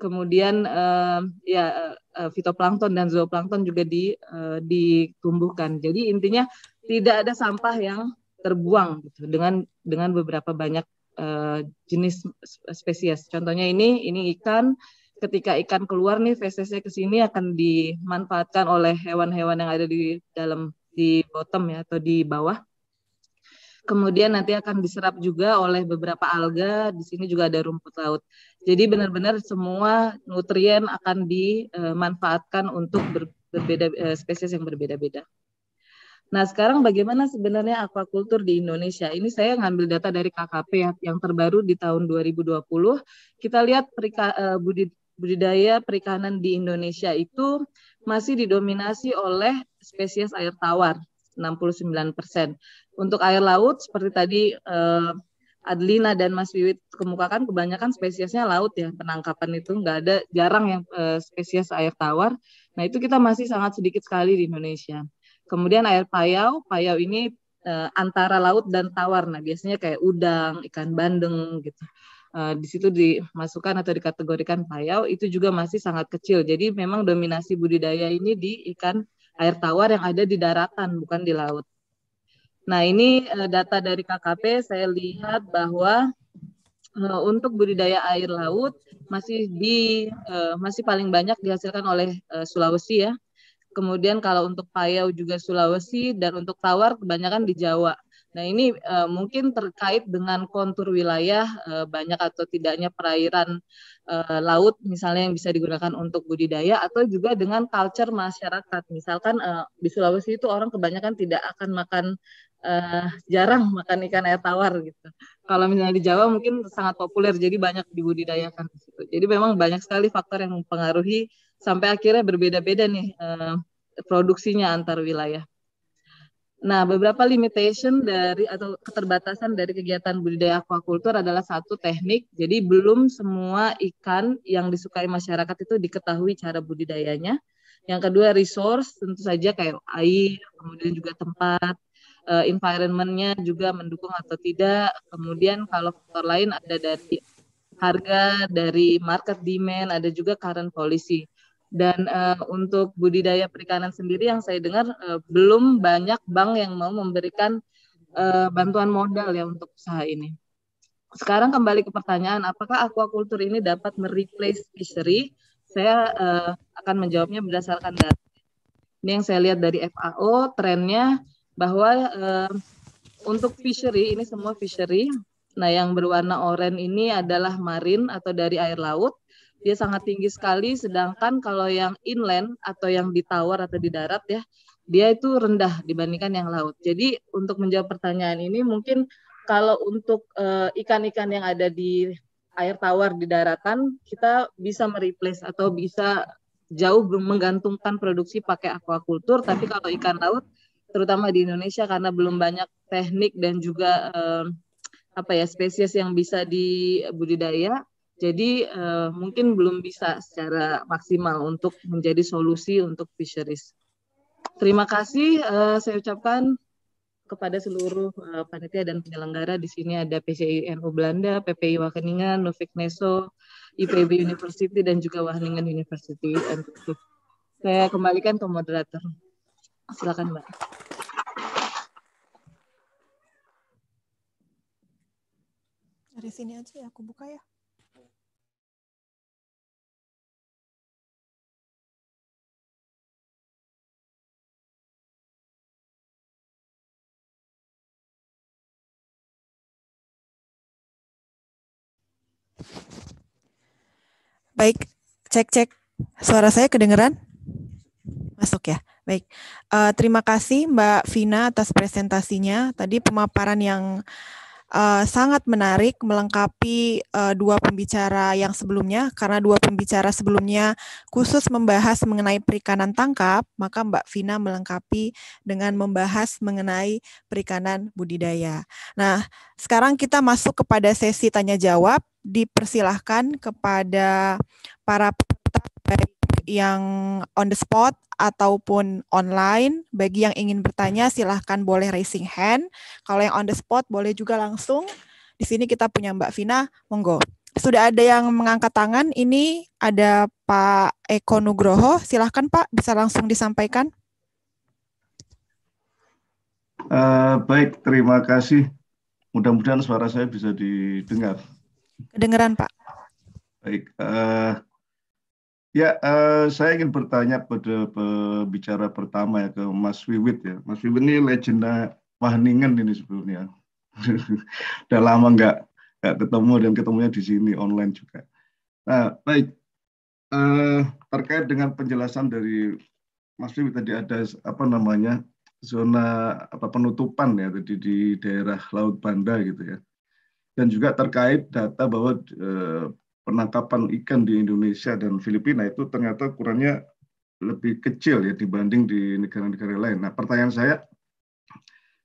S8: kemudian uh, ya uh, fitoplankton dan zooplankton juga di, uh, ditumbuhkan. Jadi intinya tidak ada sampah yang terbuang gitu dengan dengan beberapa banyak uh, jenis spesies. Contohnya ini, ini ikan. Ketika ikan keluar nih, fesesnya ke sini akan dimanfaatkan oleh hewan-hewan yang ada di dalam di bottom ya atau di bawah. Kemudian nanti akan diserap juga oleh beberapa alga. Di sini juga ada rumput laut. Jadi benar-benar semua nutrien akan dimanfaatkan untuk berbeda spesies yang berbeda-beda. Nah, sekarang bagaimana sebenarnya aquaculture di Indonesia? Ini saya ngambil data dari KKP ya, yang terbaru di tahun 2020. Kita lihat perika, uh, budidaya perikanan di Indonesia itu masih didominasi oleh spesies air tawar, 69 persen. Untuk air laut, seperti tadi uh, Adlina dan Mas Wiwit kemukakan, kebanyakan spesiesnya laut ya, penangkapan itu nggak ada, jarang yang uh, spesies air tawar. Nah, itu kita masih sangat sedikit sekali di Indonesia. Kemudian air payau, payau ini uh, antara laut dan tawar. Nah, biasanya kayak udang, ikan bandeng gitu. Uh, di situ dimasukkan atau dikategorikan payau itu juga masih sangat kecil. Jadi memang dominasi budidaya ini di ikan air tawar yang ada di daratan bukan di laut. Nah, ini uh, data dari KKP saya lihat bahwa uh, untuk budidaya air laut masih di uh, masih paling banyak dihasilkan oleh Sulawesi ya Kemudian kalau untuk payau juga Sulawesi dan untuk tawar kebanyakan di Jawa. Nah ini uh, mungkin terkait dengan kontur wilayah uh, banyak atau tidaknya perairan uh, laut misalnya yang bisa digunakan untuk budidaya atau juga dengan culture masyarakat. Misalkan uh, di Sulawesi itu orang kebanyakan tidak akan makan uh, jarang makan ikan air tawar gitu. Kalau misalnya di Jawa mungkin sangat populer jadi banyak dibudidayakan di. Jadi memang banyak sekali faktor yang mempengaruhi sampai akhirnya berbeda-beda nih uh, produksinya antar wilayah. Nah, beberapa limitation dari atau keterbatasan dari kegiatan budidaya aquaculture adalah satu teknik. Jadi belum semua ikan yang disukai masyarakat itu diketahui cara budidayanya. Yang kedua resource tentu saja kayak air, kemudian juga tempat, uh, environmentnya juga mendukung atau tidak. Kemudian kalau faktor lain ada dari harga, dari market demand, ada juga current policy. Dan uh, untuk budidaya perikanan sendiri yang saya dengar uh, belum banyak bank yang mau memberikan uh, bantuan modal ya untuk usaha ini. Sekarang kembali ke pertanyaan, apakah aquaculture ini dapat mereplace fishery? Saya uh, akan menjawabnya berdasarkan data. Ini yang saya lihat dari FAO, trennya bahwa uh, untuk fishery ini semua fishery. Nah, yang berwarna oranye ini adalah marine atau dari air laut dia sangat tinggi sekali sedangkan kalau yang inland atau yang di tower atau di darat ya dia itu rendah dibandingkan yang laut. Jadi untuk menjawab pertanyaan ini mungkin kalau untuk eh, ikan-ikan yang ada di air tawar di daratan kita bisa mereplace atau bisa jauh menggantungkan produksi pakai aquaculture tapi kalau ikan laut terutama di Indonesia karena belum banyak teknik dan juga uh, apa ya spesies yang bisa dibudidaya jadi uh, mungkin belum bisa secara maksimal untuk menjadi solusi untuk fisheries. Terima kasih uh, saya ucapkan kepada seluruh uh, panitia dan penyelenggara. Di sini ada PCINU Belanda, PPI Wageningen, Nufik Neso, IPB University, dan juga Wageningen University. Saya kembalikan ke moderator. Silakan Mbak.
S9: Dari sini aja ya, aku buka ya. Baik, cek-cek. Suara saya kedengeran? Masuk ya. Baik. Uh, terima kasih Mbak Vina atas presentasinya. Tadi pemaparan yang uh, sangat menarik melengkapi uh, dua pembicara yang sebelumnya karena dua pembicara sebelumnya khusus membahas mengenai perikanan tangkap, maka Mbak Vina melengkapi dengan membahas mengenai perikanan budidaya. Nah, sekarang kita masuk kepada sesi tanya jawab dipersilahkan kepada para yang on the spot ataupun online. Bagi yang ingin bertanya, silahkan boleh raising hand. Kalau yang on the spot, boleh juga langsung. Di sini kita punya Mbak Vina, monggo. Sudah ada yang mengangkat tangan. Ini ada Pak Eko Nugroho. Silahkan Pak, bisa langsung disampaikan.
S10: Uh, baik, terima kasih mudah-mudahan suara saya bisa didengar.
S9: Kedengeran, Pak.
S10: Baik. Uh, ya, uh, saya ingin bertanya pada pembicara pertama ya ke Mas Wiwit ya. Mas Wiwit ini legenda Wageningen ini sebelumnya. (laughs) Udah lama nggak nggak ketemu dan ketemunya di sini online juga. Nah, baik. Uh, terkait dengan penjelasan dari Mas Wiwit tadi ada apa namanya zona apa penutupan ya tadi di daerah Laut Banda gitu ya. Dan juga terkait data bahwa uh, penangkapan ikan di Indonesia dan Filipina itu ternyata ukurannya lebih kecil ya dibanding di negara-negara lain. Nah, pertanyaan saya,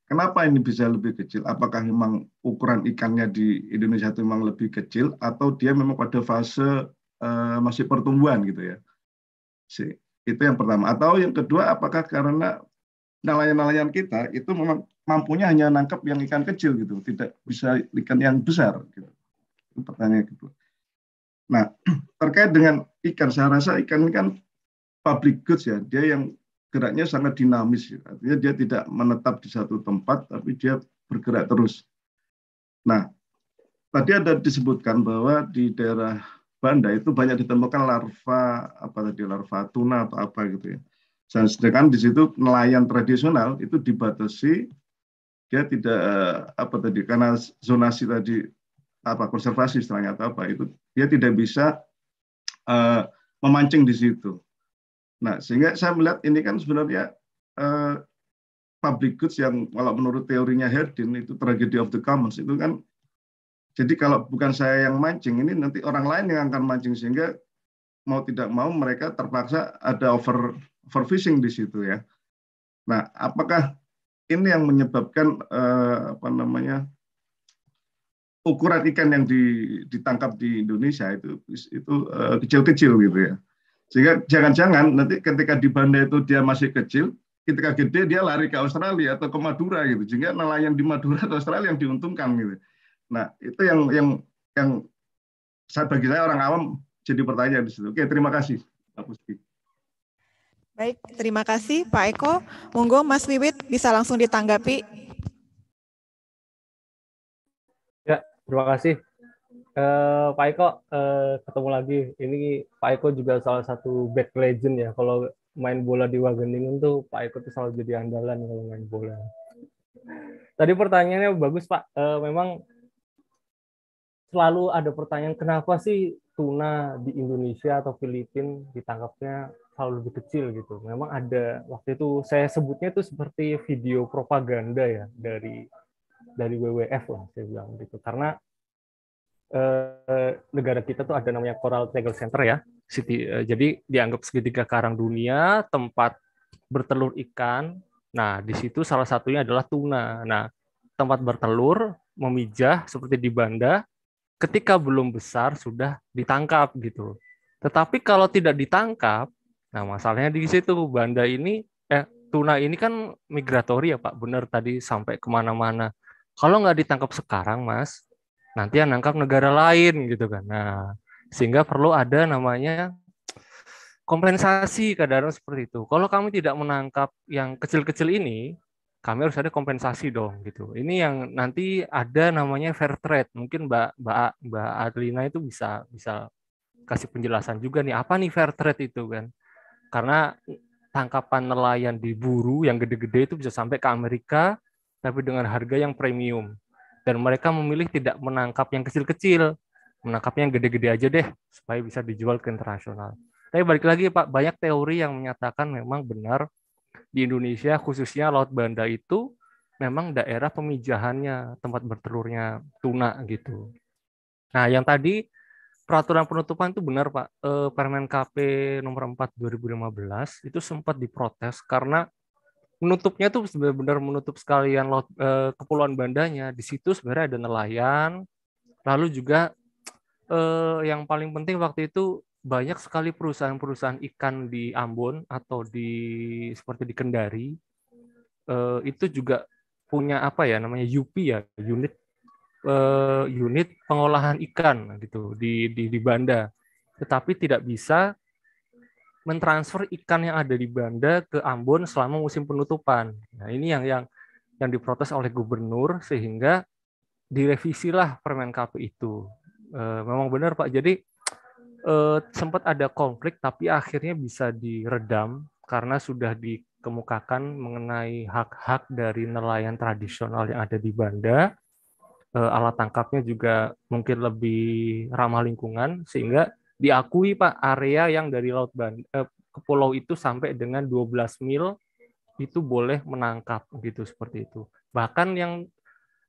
S10: kenapa ini bisa lebih kecil? Apakah memang ukuran ikannya di Indonesia itu memang lebih kecil atau dia memang pada fase uh, masih pertumbuhan gitu ya? Itu yang pertama. Atau yang kedua, apakah karena nelayan-nelayan kita itu memang mampunya hanya nangkap yang ikan kecil gitu, tidak bisa ikan yang besar gitu. Itu pertanyaan kedua. Nah, (clears throat) terkait dengan ikan, saya rasa ikan ini kan public goods ya, dia yang geraknya sangat dinamis, ya. artinya dia tidak menetap di satu tempat, tapi dia bergerak terus. Nah, tadi ada disebutkan bahwa di daerah Banda itu banyak ditemukan larva apa tadi larva tuna atau apa gitu ya. Dan sedangkan di situ nelayan tradisional itu dibatasi dia tidak apa tadi karena zonasi tadi apa konservasi istilahnya atau apa itu dia tidak bisa uh, memancing di situ. Nah sehingga saya melihat ini kan sebenarnya uh, public goods yang kalau menurut teorinya Herdin itu tragedy of the commons itu kan jadi kalau bukan saya yang mancing ini nanti orang lain yang akan mancing sehingga mau tidak mau mereka terpaksa ada over overfishing di situ ya. Nah apakah ini yang menyebabkan uh, apa namanya ukuran ikan yang ditangkap di Indonesia itu itu eh, kecil-kecil uh, gitu ya. Sehingga jangan-jangan nanti ketika di Banda itu dia masih kecil, ketika gede dia lari ke Australia atau ke Madura gitu. Sehingga nelayan di Madura atau Australia yang diuntungkan gitu. Nah, itu yang yang yang saya bagi saya orang awam jadi pertanyaan di situ. Oke, terima kasih Pak.
S9: Baik, terima kasih Pak Eko. Monggo Mas Wiwit bisa langsung ditanggapi
S3: Terima kasih. Uh, Pak Eko, uh, ketemu lagi. Ini Pak Eko juga salah satu back legend ya. Kalau main bola di Wageningen tuh Pak Eko tuh selalu jadi andalan kalau main bola. Tadi pertanyaannya bagus Pak. Uh, memang selalu ada pertanyaan kenapa sih tuna di Indonesia atau Filipina ditangkapnya selalu lebih kecil gitu. Memang ada waktu itu saya sebutnya itu seperti video propaganda ya dari dari WWF lah saya bilang gitu. Karena eh, negara kita tuh ada namanya Coral Triangle Center ya City eh, jadi dianggap segitiga karang dunia tempat bertelur ikan. Nah di situ salah satunya adalah tuna. Nah tempat bertelur memijah seperti di Banda ketika belum besar sudah ditangkap gitu. Tetapi kalau tidak ditangkap nah masalahnya di situ Banda ini eh tuna ini kan migratori ya Pak. Benar tadi sampai ke mana-mana kalau nggak ditangkap sekarang, Mas, nanti yang nangkap negara lain gitu kan. Nah, sehingga perlu ada namanya kompensasi kadang seperti itu. Kalau kami tidak menangkap yang kecil-kecil ini, kami harus ada kompensasi dong gitu. Ini yang nanti ada namanya fair trade. Mungkin Mbak Mbak Mbak Adlina itu bisa bisa kasih penjelasan juga nih apa nih fair trade itu kan. Karena tangkapan nelayan diburu yang gede-gede itu bisa sampai ke Amerika, tapi dengan harga yang premium. Dan mereka memilih tidak menangkap yang kecil-kecil, menangkapnya yang gede-gede aja deh, supaya bisa dijual ke internasional. Tapi balik lagi Pak, banyak teori yang menyatakan memang benar di Indonesia, khususnya Laut Banda itu memang daerah pemijahannya, tempat bertelurnya tuna gitu. Nah, yang tadi peraturan penutupan itu benar Pak. Eh, Permen KP nomor 4 2015 itu sempat diprotes karena menutupnya tuh benar-benar menutup sekalian laut, eh, kepulauan bandanya. Di situ sebenarnya ada nelayan, lalu juga eh, yang paling penting waktu itu banyak sekali perusahaan-perusahaan ikan di Ambon atau di seperti di Kendari eh, itu juga punya apa ya namanya UP ya unit eh, unit pengolahan ikan gitu di di di Banda, tetapi tidak bisa mentransfer ikan yang ada di Banda ke Ambon selama musim penutupan. Nah, ini yang yang yang diprotes oleh gubernur sehingga direvisi lah Permen KP itu. Uh, memang benar Pak. Jadi uh, sempat ada konflik tapi akhirnya bisa diredam karena sudah dikemukakan mengenai hak-hak dari nelayan tradisional yang ada di Banda. Uh, alat tangkapnya juga mungkin lebih ramah lingkungan sehingga diakui Pak area yang dari laut Banda, uh, ke pulau itu sampai dengan 12 mil itu boleh menangkap gitu seperti itu. Bahkan yang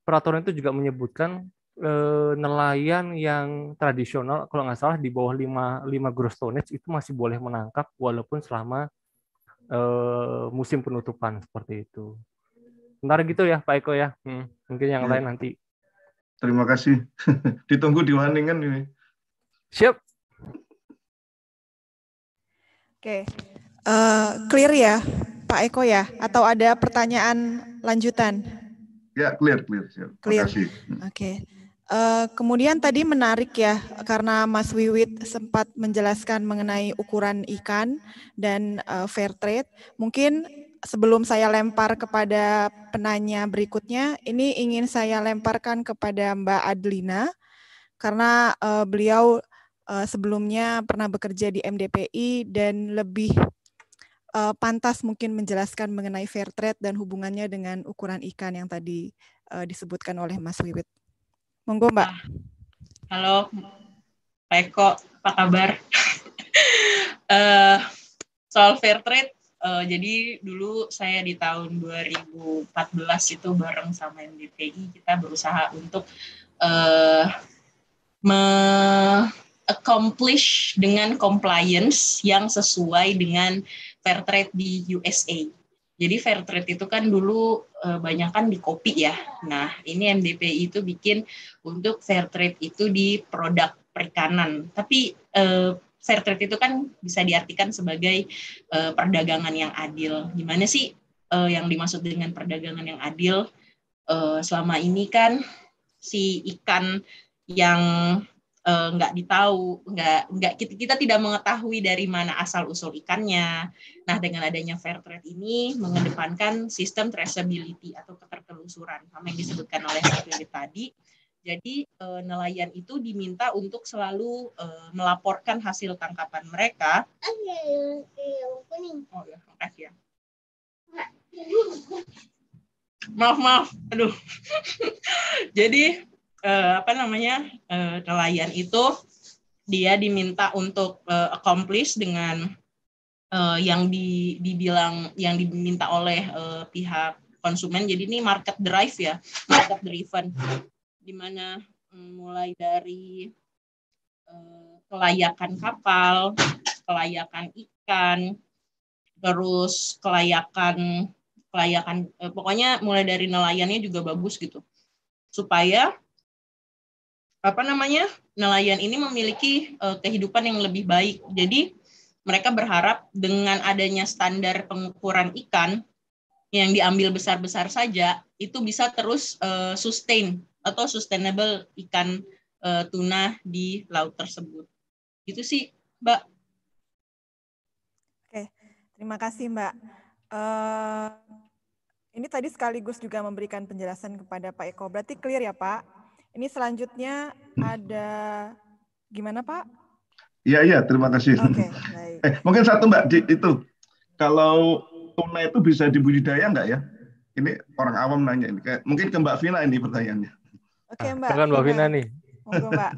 S3: peraturan itu juga menyebutkan e, nelayan yang tradisional kalau nggak salah di bawah 5 5 gross tonnage itu masih boleh menangkap walaupun selama e, musim penutupan seperti itu. Bentar gitu ya Pak Eko ya. Hmm, mungkin yang ya. lain nanti.
S10: Terima kasih. (laughs) Ditunggu di Waningan ini.
S3: Siap.
S9: Oke, uh, clear ya, Pak Eko ya? Atau ada pertanyaan lanjutan?
S10: Ya, clear, clear.
S9: Clear. Oke. Okay. Uh, kemudian tadi menarik ya, karena Mas Wiwit sempat menjelaskan mengenai ukuran ikan dan uh, fair trade. Mungkin sebelum saya lempar kepada penanya berikutnya, ini ingin saya lemparkan kepada Mbak Adlina, karena uh, beliau uh, sebelumnya pernah bekerja di MDPI dan lebih uh, pantas mungkin menjelaskan mengenai fair trade dan hubungannya dengan ukuran ikan yang tadi uh, disebutkan oleh Mas Wiwit. Monggo Mbak.
S5: Halo Pak Eko, apa kabar? uh, (laughs) soal fair trade, uh, jadi dulu saya di tahun 2014 itu bareng sama MDPI kita berusaha untuk uh, me accomplish dengan compliance yang sesuai dengan fair trade di USA. Jadi fair trade itu kan dulu e, banyak kan di kopi ya. Nah ini MDPI itu bikin untuk fair trade itu di produk perikanan. Tapi e, fair trade itu kan bisa diartikan sebagai e, perdagangan yang adil. Gimana sih e, yang dimaksud dengan perdagangan yang adil? E, selama ini kan si ikan yang nggak uh, ditahu, nggak nggak kita, kita tidak mengetahui dari mana asal usul ikannya. Nah, dengan adanya fair trade ini mengedepankan sistem traceability atau ketertelusuran, sama yang disebutkan oleh Pak tadi. Jadi uh, nelayan itu diminta untuk selalu uh, melaporkan hasil tangkapan mereka. Oh ya, makasih ya. Maaf maaf, aduh. (laughs) Jadi uh, apa namanya uh, nelayan itu dia diminta untuk uh, accomplish dengan uh, yang di, dibilang yang diminta oleh uh, pihak konsumen. Jadi ini market drive ya, market driven, di mana um, mulai dari uh, kelayakan kapal, kelayakan ikan, terus kelayakan kelayakan uh, pokoknya mulai dari nelayannya juga bagus gitu supaya apa namanya nelayan ini memiliki uh, kehidupan yang lebih baik. Jadi mereka berharap dengan adanya standar pengukuran ikan yang diambil besar-besar saja itu bisa terus uh, sustain atau sustainable ikan uh, tuna di laut tersebut. Itu sih, Mbak.
S9: Oke, terima kasih, Mbak. Uh, ini tadi sekaligus juga memberikan penjelasan kepada Pak Eko. Berarti clear ya, Pak? Ini selanjutnya ada gimana Pak?
S10: Iya iya terima kasih. Oke. Okay, (laughs) Eh, mungkin satu Mbak di, itu kalau tuna itu bisa dibudidaya nggak ya? Ini orang awam nanya ini. Kayak, mungkin ke Mbak Vina ini pertanyaannya.
S3: Oke okay, Mbak. Kan Mbak Vina nih. Monggo Mbak.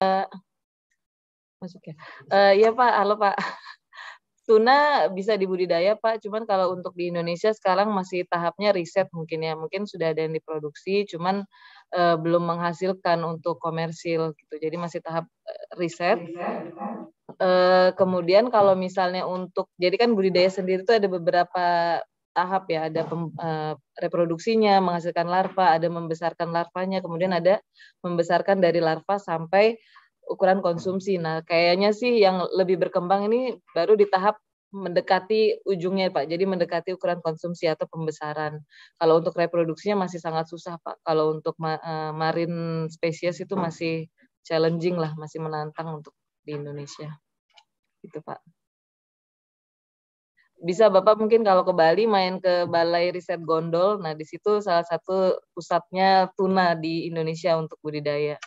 S8: Uh, (laughs) masuk ya. Uh, iya Pak, halo Pak tuna bisa dibudidaya Pak, cuman kalau untuk di Indonesia sekarang masih tahapnya riset mungkin ya, mungkin sudah ada yang diproduksi, cuman uh, belum menghasilkan untuk komersil gitu, jadi masih tahap uh, riset. Uh, kemudian kalau misalnya untuk, jadi kan budidaya sendiri itu ada beberapa tahap ya, ada pem, uh, reproduksinya, menghasilkan larva, ada membesarkan larvanya, kemudian ada membesarkan dari larva sampai ukuran konsumsi. Nah, kayaknya sih yang lebih berkembang ini baru di tahap mendekati ujungnya, Pak. Jadi mendekati ukuran konsumsi atau pembesaran. Kalau untuk reproduksinya masih sangat susah, Pak. Kalau untuk uh, marine spesies itu masih challenging lah, masih menantang untuk di Indonesia. Gitu, Pak. bisa Bapak mungkin kalau ke Bali main ke Balai Riset Gondol. Nah, di situ salah satu pusatnya tuna di Indonesia untuk budidaya.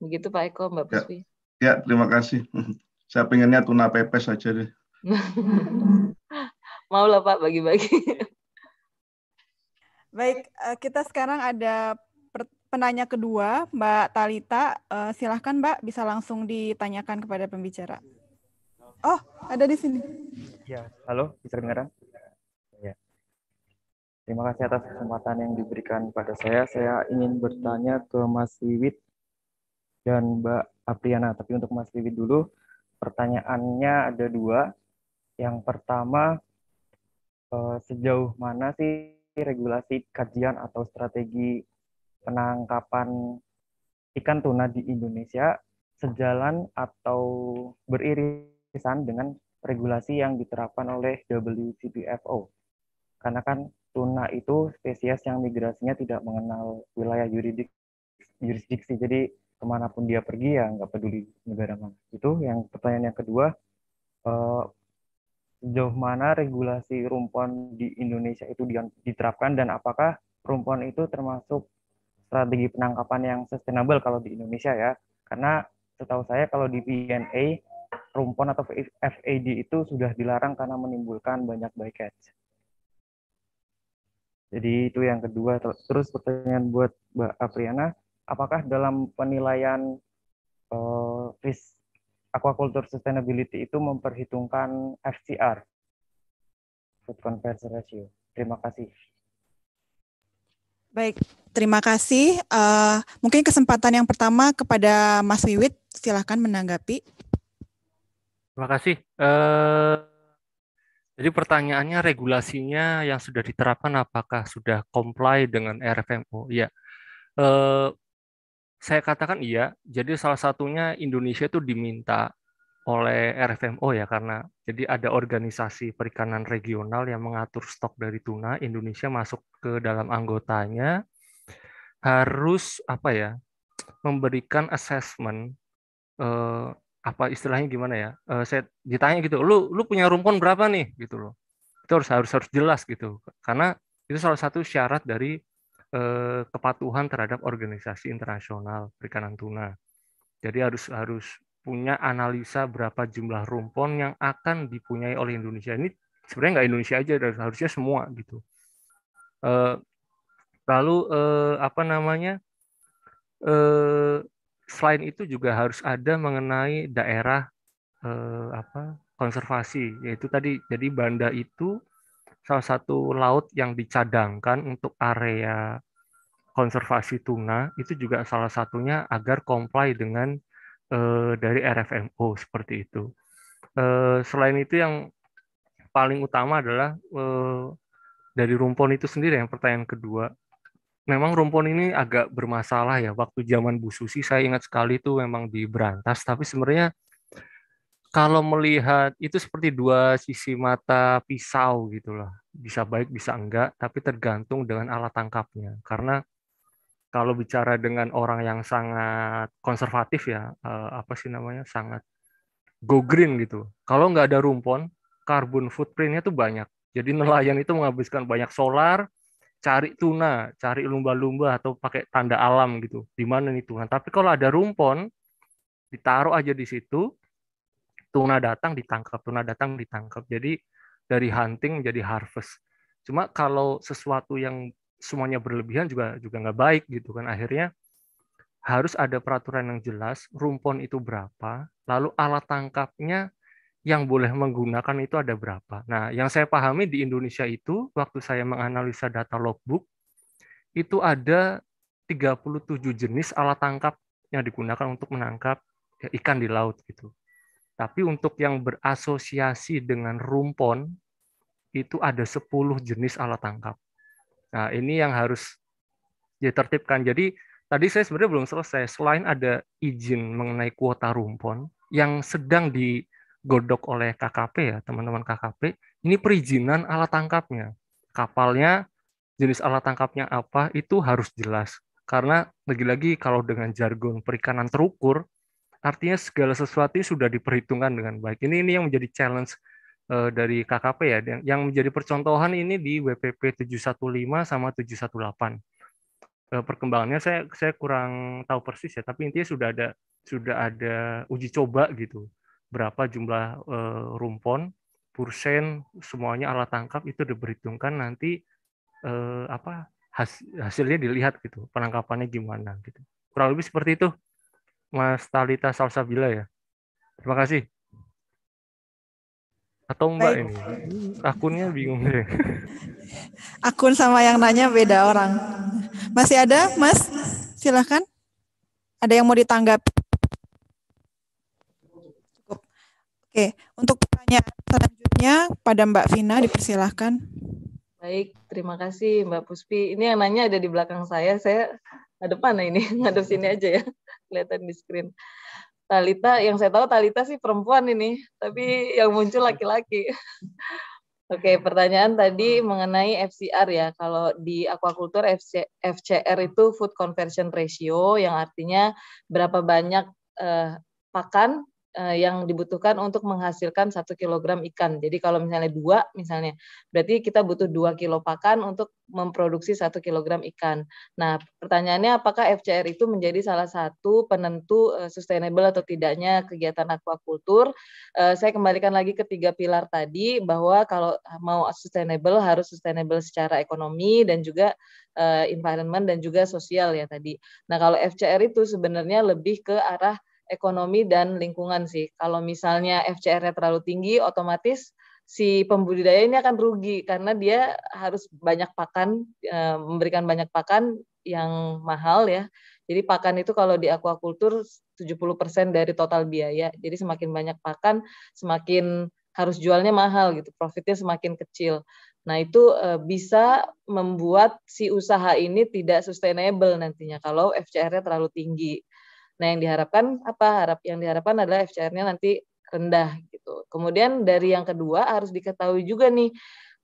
S8: Begitu Pak Eko, Mbak Puspi.
S10: Ya, ya terima kasih. (laughs) Saya pengennya tuna pepes saja deh. (laughs)
S8: Mau lah Pak bagi-bagi.
S9: Baik, eh, kita sekarang ada penanya kedua, Mbak Talita. Eh, silahkan Mbak, bisa langsung ditanyakan kepada pembicara. Oh, ada di sini.
S11: Ya, halo, bisa dengar? Ya. Terima kasih atas kesempatan yang diberikan pada saya. Saya ingin bertanya ke Mas Wiwit dan Mbak Apriana. Tapi untuk Mas Wiwit dulu, pertanyaannya ada dua. Yang pertama, eh, sejauh mana sih regulasi kajian atau strategi penangkapan ikan tuna di Indonesia sejalan atau beririsan dengan regulasi yang diterapkan oleh WCPFO. Karena kan tuna itu spesies yang migrasinya tidak mengenal wilayah yuridik, jurisdiksi, jadi ke mana pun dia pergi ya nggak peduli negara mana. Itu yang pertanyaan yang kedua, eh, sejauh mana regulasi rumpon di Indonesia itu diterapkan dan apakah rumpon itu termasuk strategi penangkapan yang sustainable kalau di Indonesia ya? Karena setahu saya kalau di PNA rumpon atau FAD itu sudah dilarang karena menimbulkan banyak bycatch. Jadi itu yang kedua. Terus pertanyaan buat Mbak Apriana, apakah dalam penilaian uh, risk aquaculture sustainability itu memperhitungkan FCR, food conversion ratio? Terima kasih.
S9: Baik, terima kasih. Uh, mungkin kesempatan yang pertama kepada Mas Wiwit, silahkan menanggapi.
S3: Terima kasih. Uh, jadi pertanyaannya regulasinya yang sudah diterapkan apakah sudah comply dengan RFMO? Ya, uh, saya katakan iya. Jadi salah satunya Indonesia itu diminta oleh RFMO ya karena jadi ada organisasi perikanan regional yang mengatur stok dari tuna Indonesia masuk ke dalam anggotanya harus apa ya memberikan assessment uh, apa istilahnya gimana ya? Uh, saya ditanya gitu, lu lu punya rumpon berapa nih gitu loh. Itu harus harus harus jelas gitu. Karena itu salah satu syarat dari uh, kepatuhan terhadap organisasi internasional perikanan tuna. Jadi harus harus punya analisa berapa jumlah rumpon yang akan dipunyai oleh Indonesia. Ini sebenarnya nggak Indonesia aja, harusnya semua gitu. Uh, lalu uh, apa namanya? Selain itu juga harus ada mengenai daerah eh, apa konservasi yaitu tadi jadi Banda itu salah satu laut yang dicadangkan untuk area konservasi tuna itu juga salah satunya agar comply dengan eh, dari RFMO seperti itu. Eh, selain itu yang paling utama adalah eh, dari rumpon itu sendiri yang pertanyaan kedua memang rumpon ini agak bermasalah ya. Waktu zaman Bu Susi saya ingat sekali itu memang diberantas, tapi sebenarnya kalau melihat itu seperti dua sisi mata pisau gitulah. Bisa baik bisa enggak, tapi tergantung dengan alat tangkapnya. Karena kalau bicara dengan orang yang sangat konservatif ya, eh, apa sih namanya, sangat go green gitu. Kalau nggak ada rumpon, carbon footprintnya tuh banyak. Jadi nelayan itu menghabiskan banyak solar, cari tuna, cari lumba-lumba atau pakai tanda alam gitu. Di mana nih tuna? Tapi kalau ada rumpon, ditaruh aja di situ, tuna datang ditangkap, tuna datang ditangkap. Jadi dari hunting menjadi harvest. Cuma kalau sesuatu yang semuanya berlebihan juga juga nggak baik gitu kan. Akhirnya harus ada peraturan yang jelas, rumpon itu berapa, lalu alat tangkapnya yang boleh menggunakan itu ada berapa. Nah, yang saya pahami di Indonesia itu, waktu saya menganalisa data logbook, itu ada 37 jenis alat tangkap yang digunakan untuk menangkap ya, ikan di laut gitu. Tapi untuk yang berasosiasi dengan rumpon, itu ada 10 jenis alat tangkap. Nah, ini yang harus ditertibkan. Jadi, tadi saya sebenarnya belum selesai. Selain ada izin mengenai kuota rumpon, yang sedang di godok oleh KKP ya, teman-teman KKP, ini perizinan alat tangkapnya. Kapalnya, jenis alat tangkapnya apa, itu harus jelas. Karena lagi-lagi kalau dengan jargon perikanan terukur, artinya segala sesuatu sudah diperhitungkan dengan baik. Ini ini yang menjadi challenge uh, dari KKP ya, yang, yang menjadi percontohan ini di WPP 715 sama 718. Uh, perkembangannya saya saya kurang tahu persis ya, tapi intinya sudah ada sudah ada uji coba gitu. Berapa jumlah uh, rumpon, pursen, semuanya alat tangkap itu diperhitungkan nanti uh, apa hasilnya dilihat gitu, penangkapannya gimana gitu. Kurang lebih seperti itu. Mas Talita Salsabila ya. Terima kasih. Atau Mbak Baik. ini? Akunnya bingung deh. (laughs)
S9: Akun sama yang nanya beda orang. Masih ada, Mas? Silahkan. Ada yang mau ditanggapi? Cukup. Oke, untuk pertanyaan selanjutnya pada Mbak Vina dipersilahkan.
S8: Baik, terima kasih Mbak Puspi. Ini yang nanya ada di belakang saya. Saya ngadep mana ini? (laughs) Ngadep sini aja ya. Kelihatan di screen. Talita, yang saya tahu Talita sih perempuan ini, tapi yang muncul laki-laki. (laughs) Oke, pertanyaan tadi mengenai FCR ya. Kalau di aquaculture FC, FCR itu food conversion ratio yang artinya berapa banyak eh, pakan yang dibutuhkan untuk menghasilkan satu kilogram ikan. Jadi kalau misalnya dua, misalnya, berarti kita butuh dua kilo pakan untuk memproduksi satu kilogram ikan. Nah, pertanyaannya apakah FCR itu menjadi salah satu penentu eh, sustainable atau tidaknya kegiatan aquaculture? Eh, saya kembalikan lagi ke tiga pilar tadi bahwa kalau mau sustainable harus sustainable secara ekonomi dan juga environment dan juga sosial ya tadi. Nah, kalau FCR itu sebenarnya lebih ke arah ekonomi dan lingkungan sih. Kalau misalnya FCR-nya terlalu tinggi, otomatis si pembudidaya ini akan rugi karena dia harus banyak pakan, eh, memberikan banyak pakan yang mahal ya. Jadi pakan itu kalau di aquaculture 70% dari total biaya. Jadi semakin banyak pakan, semakin harus jualnya mahal gitu, profitnya semakin kecil. Nah, itu eh, bisa membuat si usaha ini tidak sustainable nantinya kalau FCR-nya terlalu tinggi. Nah, yang diharapkan apa? Harap yang diharapkan adalah FCR-nya nanti rendah gitu. Kemudian dari yang kedua harus diketahui juga nih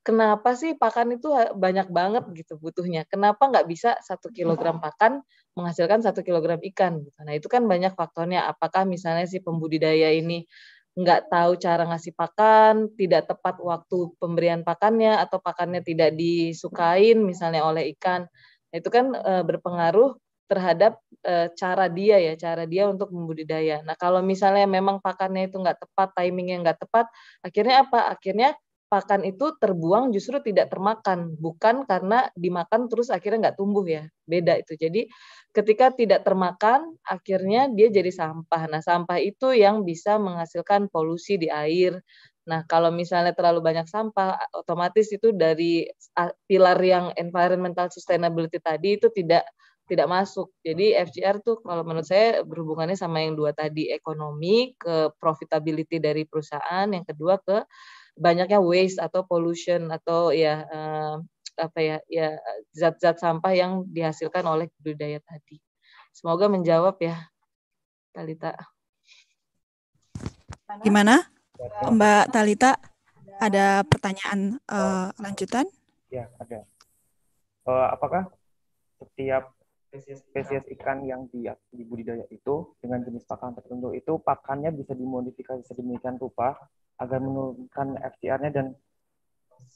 S8: kenapa sih pakan itu banyak banget gitu butuhnya. Kenapa nggak bisa satu kilogram pakan menghasilkan satu kilogram ikan? Gitu. Nah itu kan banyak faktornya. Apakah misalnya si pembudidaya ini nggak tahu cara ngasih pakan, tidak tepat waktu pemberian pakannya, atau pakannya tidak disukain misalnya oleh ikan. Nah, itu kan e, berpengaruh terhadap e, cara dia ya, cara dia untuk membudidaya. Nah kalau misalnya memang pakannya itu nggak tepat, timingnya nggak tepat, akhirnya apa? Akhirnya pakan itu terbuang justru tidak termakan, bukan karena dimakan terus akhirnya nggak tumbuh ya, beda itu. Jadi ketika tidak termakan, akhirnya dia jadi sampah. Nah sampah itu yang bisa menghasilkan polusi di air. Nah kalau misalnya terlalu banyak sampah, otomatis itu dari pilar yang environmental sustainability tadi itu tidak tidak masuk. Jadi FGR tuh kalau menurut saya berhubungannya sama yang dua tadi ekonomi ke profitability dari perusahaan, yang kedua ke banyaknya waste atau pollution atau ya eh, apa ya ya zat-zat sampah yang dihasilkan oleh budaya tadi. Semoga menjawab ya, Talita.
S9: Gimana, Mbak Talita? Ada pertanyaan uh, lanjutan?
S11: Ya, ada. Uh, apakah setiap spesies ikan yang di, di budidaya itu dengan jenis pakan tertentu itu pakannya bisa dimodifikasi sedemikian rupa agar menurunkan FCR-nya dan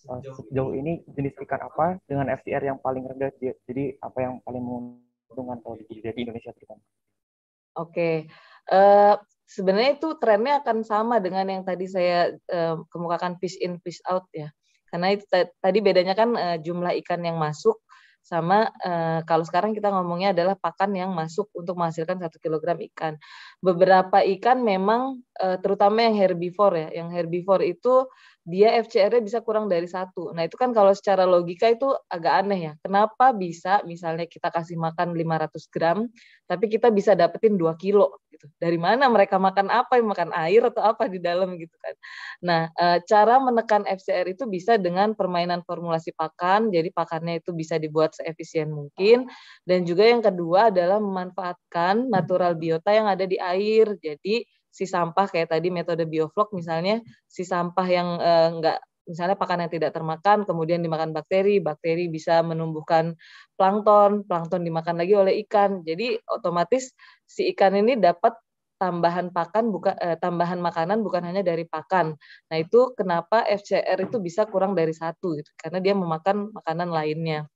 S11: uh, sejauh ini jenis ikan apa dengan FCR yang paling rendah jadi apa yang paling menguntungkan kalau di budidaya di Indonesia terutama.
S8: Oke, okay. uh, sebenarnya itu trennya akan sama dengan yang tadi saya uh, kemukakan fish in fish out ya. Karena itu tadi bedanya kan uh, jumlah ikan yang masuk sama uh, kalau sekarang kita ngomongnya adalah pakan yang masuk untuk menghasilkan satu kilogram ikan. Beberapa ikan memang uh, terutama yang herbivore ya, yang herbivore itu dia FCR-nya bisa kurang dari satu. Nah itu kan kalau secara logika itu agak aneh ya. Kenapa bisa misalnya kita kasih makan 500 gram, tapi kita bisa dapetin 2 kilo gitu. Dari mana mereka makan apa? Makan air atau apa di dalam gitu kan. Nah eh, cara menekan FCR itu bisa dengan permainan formulasi pakan. Jadi pakannya itu bisa dibuat seefisien mungkin. Dan juga yang kedua adalah memanfaatkan natural biota yang ada di air. Jadi si sampah kayak tadi metode bioflok misalnya si sampah yang eh, enggak misalnya pakan yang tidak termakan kemudian dimakan bakteri bakteri bisa menumbuhkan plankton plankton dimakan lagi oleh ikan jadi otomatis si ikan ini dapat tambahan pakan bukan eh, tambahan makanan bukan hanya dari pakan. Nah itu kenapa FCR itu bisa kurang dari satu gitu karena dia memakan makanan lainnya.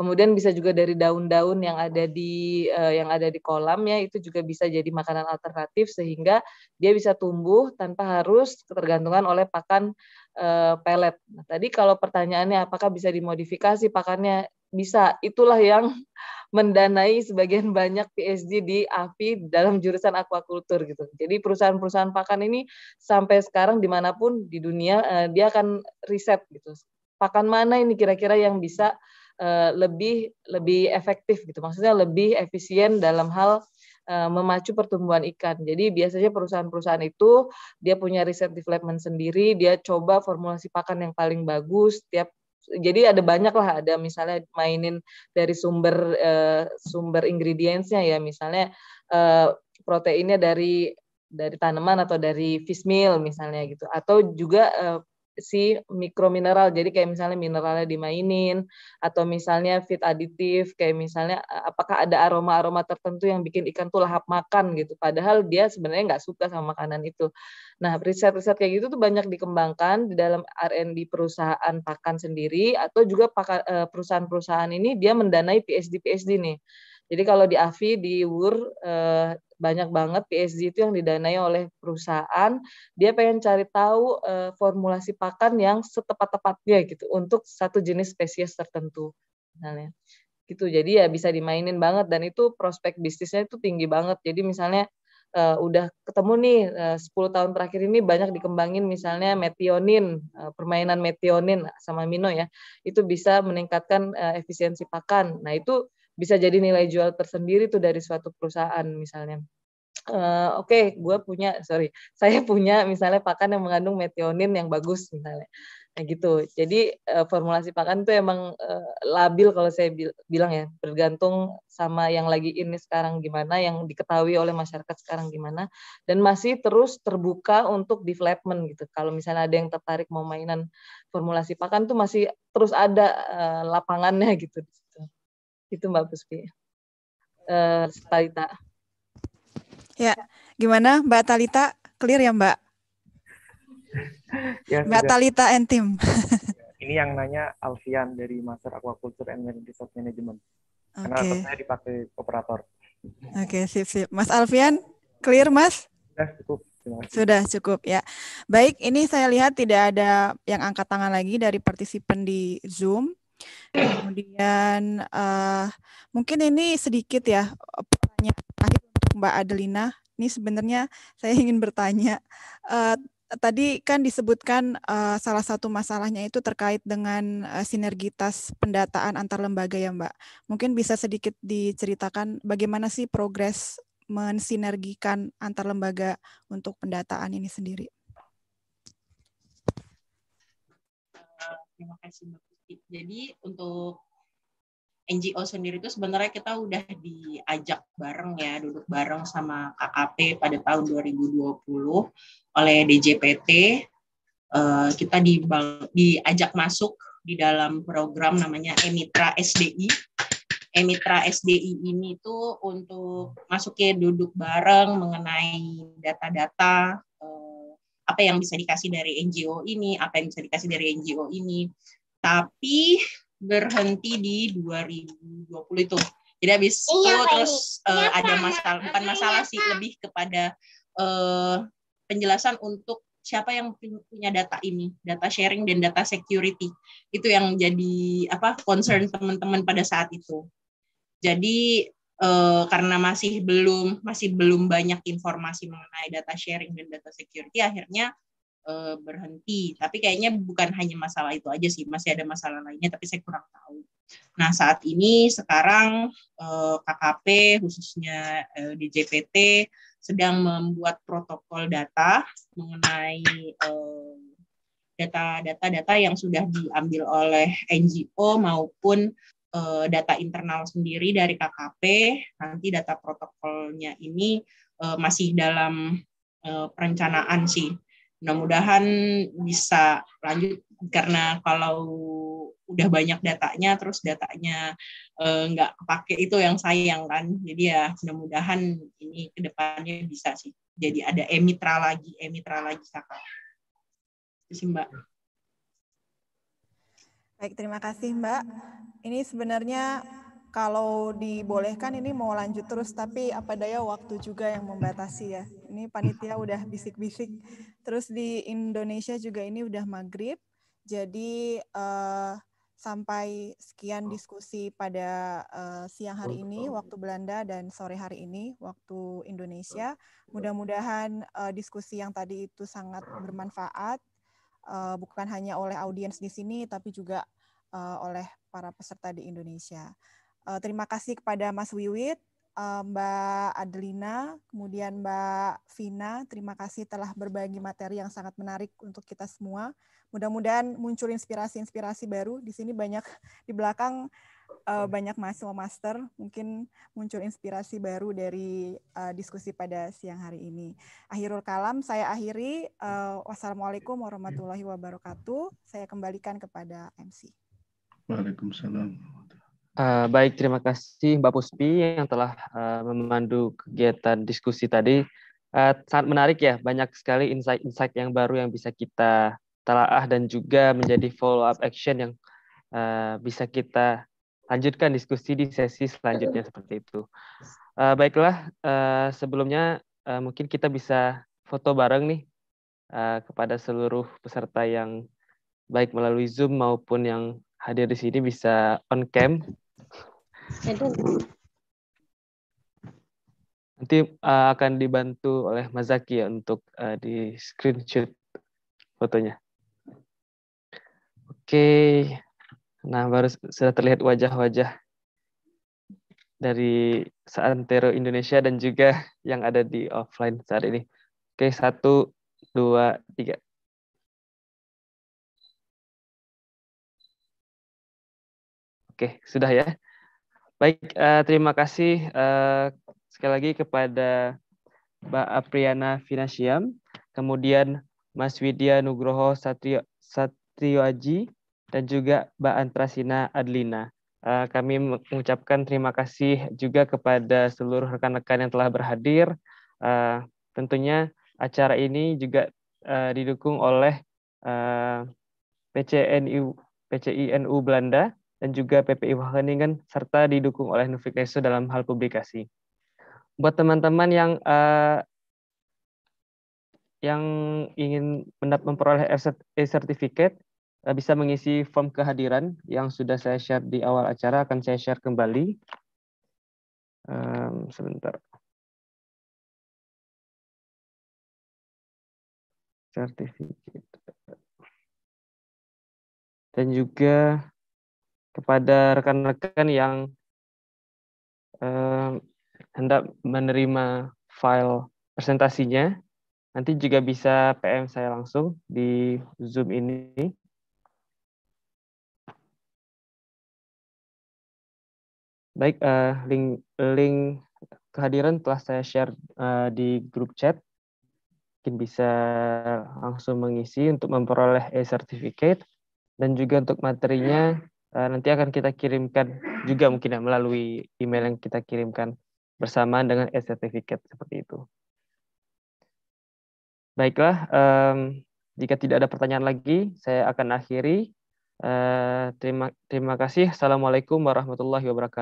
S8: Kemudian bisa juga dari daun-daun yang ada di uh, yang ada di kolam ya itu juga bisa jadi makanan alternatif sehingga dia bisa tumbuh tanpa harus ketergantungan oleh pakan uh, pelet. Nah, tadi kalau pertanyaannya apakah bisa dimodifikasi pakannya bisa itulah yang (laughs) mendanai sebagian (laughs) banyak PSD di AFI dalam jurusan aquaculture gitu. Jadi perusahaan-perusahaan pakan ini sampai sekarang di mana pun di dunia uh, dia akan riset gitu. Pakan mana ini kira-kira yang bisa Eh, lebih lebih efektif gitu. Maksudnya lebih efisien dalam hal uh, memacu pertumbuhan ikan. Jadi biasanya perusahaan-perusahaan itu dia punya riset development sendiri, dia coba formulasi pakan yang paling bagus tiap jadi ada banyak lah ada misalnya mainin dari sumber uh, sumber ingredientsnya ya misalnya uh, proteinnya dari dari tanaman atau dari fish meal misalnya gitu atau juga uh, si mikromineral. Jadi kayak misalnya mineralnya dimainin atau misalnya fit aditif kayak misalnya apakah ada aroma-aroma tertentu yang bikin ikan tuh lahap makan gitu. Padahal dia sebenarnya nggak suka sama makanan itu. Nah, riset-riset kayak gitu tuh banyak dikembangkan di dalam R&D perusahaan pakan sendiri atau juga perusahaan-perusahaan ini dia mendanai PhD-PhD nih. Jadi kalau di AFI, di WUR, eh, banyak banget PSG itu yang didanai oleh perusahaan. Dia pengen cari tahu eh, formulasi pakan yang setepat-tepatnya gitu untuk satu jenis spesies tertentu. Misalnya. Gitu. Jadi ya bisa dimainin banget dan itu prospek bisnisnya itu tinggi banget. Jadi misalnya uh, udah ketemu nih uh, 10 tahun terakhir ini banyak dikembangin misalnya metionin, uh, permainan metionin sama amino ya. Itu bisa meningkatkan uh, efisiensi pakan. Nah, itu bisa jadi nilai jual tersendiri tuh dari suatu perusahaan misalnya. Uh, Oke, okay, gue punya, sorry, (laughs) saya punya misalnya pakan yang mengandung metionin yang bagus misalnya, nah gitu. Jadi uh, formulasi pakan itu emang uh, labil kalau saya bil bilang ya, bergantung sama yang lagi ini sekarang gimana, yang diketahui oleh masyarakat sekarang gimana, dan masih terus terbuka untuk development gitu. Kalau misalnya ada yang tertarik mau mainan formulasi pakan tuh masih terus ada uh, lapangannya (laughs) gitu. Itu Mbak Puspi. Uh, Talita.
S9: Ya, gimana Mbak Talita? Clear ya Mbak?
S11: ya,
S9: Mbak sudah. Talita and team. (laughs)
S11: Ini yang nanya Alfian dari Master Aquaculture and Marine Resource Management. Okay. Karena saya dipakai operator.
S9: Oke, okay, sip sip. Mas Alfian, clear Mas?
S11: Sudah cukup.
S9: Sudah cukup ya. Baik, ini saya lihat tidak ada yang angkat tangan lagi dari partisipan di Zoom. Kemudian uh, mungkin ini sedikit ya pertanyaan terakhir untuk Mbak Adelina. Ini sebenarnya saya ingin bertanya. Uh, tadi kan disebutkan uh, salah satu masalahnya itu terkait dengan uh, sinergitas pendataan antar lembaga ya Mbak. Mungkin bisa sedikit diceritakan bagaimana sih progres mensinergikan antar lembaga untuk pendataan ini sendiri.
S5: Terima kasih Mbak jadi untuk NGO sendiri itu sebenarnya kita udah diajak bareng ya, duduk bareng sama KKP pada tahun 2020 oleh DJPT. Eh, kita di, diajak masuk di dalam program namanya Emitra SDI. Emitra SDI ini tuh untuk masuknya duduk bareng mengenai data-data eh, apa yang bisa dikasih dari NGO ini, apa yang bisa dikasih dari NGO ini, tapi berhenti di 2020 itu. Jadi habis itu terus uh, ada masalah, bukan masalah sih, lebih kepada uh, penjelasan untuk siapa yang punya data ini, data sharing dan data security. Itu yang jadi apa concern teman-teman pada saat itu. Jadi uh, karena masih belum masih belum banyak informasi mengenai data sharing dan data security, akhirnya uh, berhenti. Tapi kayaknya bukan hanya masalah itu aja sih, masih ada masalah lainnya, tapi saya kurang tahu. Nah saat ini sekarang uh, eh, KKP khususnya uh, di JPT sedang membuat protokol data mengenai data-data-data yang sudah diambil oleh NGO maupun data internal sendiri dari KKP. Nanti data protokolnya ini masih dalam perencanaan sih mudah-mudahan bisa lanjut karena kalau udah banyak datanya terus datanya eh, nggak kepake itu yang sayang kan. Jadi ya mudah-mudahan ini ke depannya bisa sih jadi ada emitra lagi emitra lagi kakak itu sih mbak.
S9: Baik, terima kasih Mbak. Ini sebenarnya kalau dibolehkan ini mau lanjut terus, tapi apa daya waktu juga yang membatasi ya. Ini panitia udah bisik-bisik. Terus di Indonesia juga ini udah maghrib, jadi uh, sampai sekian diskusi pada uh, siang hari ini waktu Belanda dan sore hari ini waktu Indonesia. Mudah-mudahan uh, diskusi yang tadi itu sangat bermanfaat uh, bukan hanya oleh audiens di sini, tapi juga uh, oleh para peserta di Indonesia. Uh, terima kasih kepada Mas Wiwit, uh, Mbak Adelina, kemudian Mbak Vina. Terima kasih telah berbagi materi yang sangat menarik untuk kita semua. Mudah-mudahan muncul inspirasi-inspirasi baru. Di sini banyak (laughs) di belakang uh, banyak mahasiswa master, mungkin muncul inspirasi baru dari uh, diskusi pada siang hari ini. Akhirul kalam, saya akhiri. Uh, wassalamualaikum warahmatullahi wabarakatuh. Saya kembalikan kepada MC.
S10: Waalaikumsalam.
S12: Uh, baik, terima kasih Mbak Puspi yang telah uh, memandu kegiatan diskusi tadi. Uh, sangat menarik ya, banyak sekali insight-insight yang baru yang bisa kita telaah dan juga menjadi follow up action yang uh, bisa kita lanjutkan diskusi di sesi selanjutnya seperti itu. Uh, baiklah, uh, sebelumnya uh, mungkin kita bisa foto bareng nih uh, kepada seluruh peserta yang baik melalui Zoom maupun yang hadir di sini bisa on cam. Nanti uh, akan dibantu oleh Mazaki ya untuk uh, di screenshot fotonya. Oke. Nah, baru sudah terlihat wajah-wajah dari Saantero Indonesia dan juga yang ada di offline saat ini. Oke, satu, dua, tiga. Oke, sudah ya. Baik, uh, terima kasih uh, sekali lagi kepada Mbak Apriana Finasiam, kemudian Mas Widya Nugroho Satrio, Satrio Aji, dan juga Mbak Antrasina Adlina. Uh, kami mengucapkan terima kasih juga kepada seluruh rekan-rekan yang telah berhadir. Uh, tentunya acara ini juga uh, didukung oleh uh, PCNU, PCINU Belanda dan juga PPI Wageningen serta didukung oleh Nufikneso dalam hal publikasi. Buat teman-teman yang uh, yang ingin memperoleh e-certificate, Eh, bisa mengisi form kehadiran yang sudah saya share di awal acara akan saya share kembali. Um, sebentar. Sertifikat. Dan juga kepada rekan-rekan yang um, hendak menerima file presentasinya, nanti juga bisa PM saya langsung di Zoom ini. Baik, uh, link link kehadiran telah saya share uh, di grup chat. Mungkin bisa langsung mengisi untuk memperoleh e-certificate dan juga untuk materinya uh, nanti akan kita kirimkan juga mungkin ya, melalui email yang kita kirimkan bersamaan dengan e-certificate seperti itu. Baiklah, um, jika tidak ada pertanyaan lagi, saya akan akhiri. Uh, terima terima kasih. Assalamualaikum warahmatullahi wabarakatuh.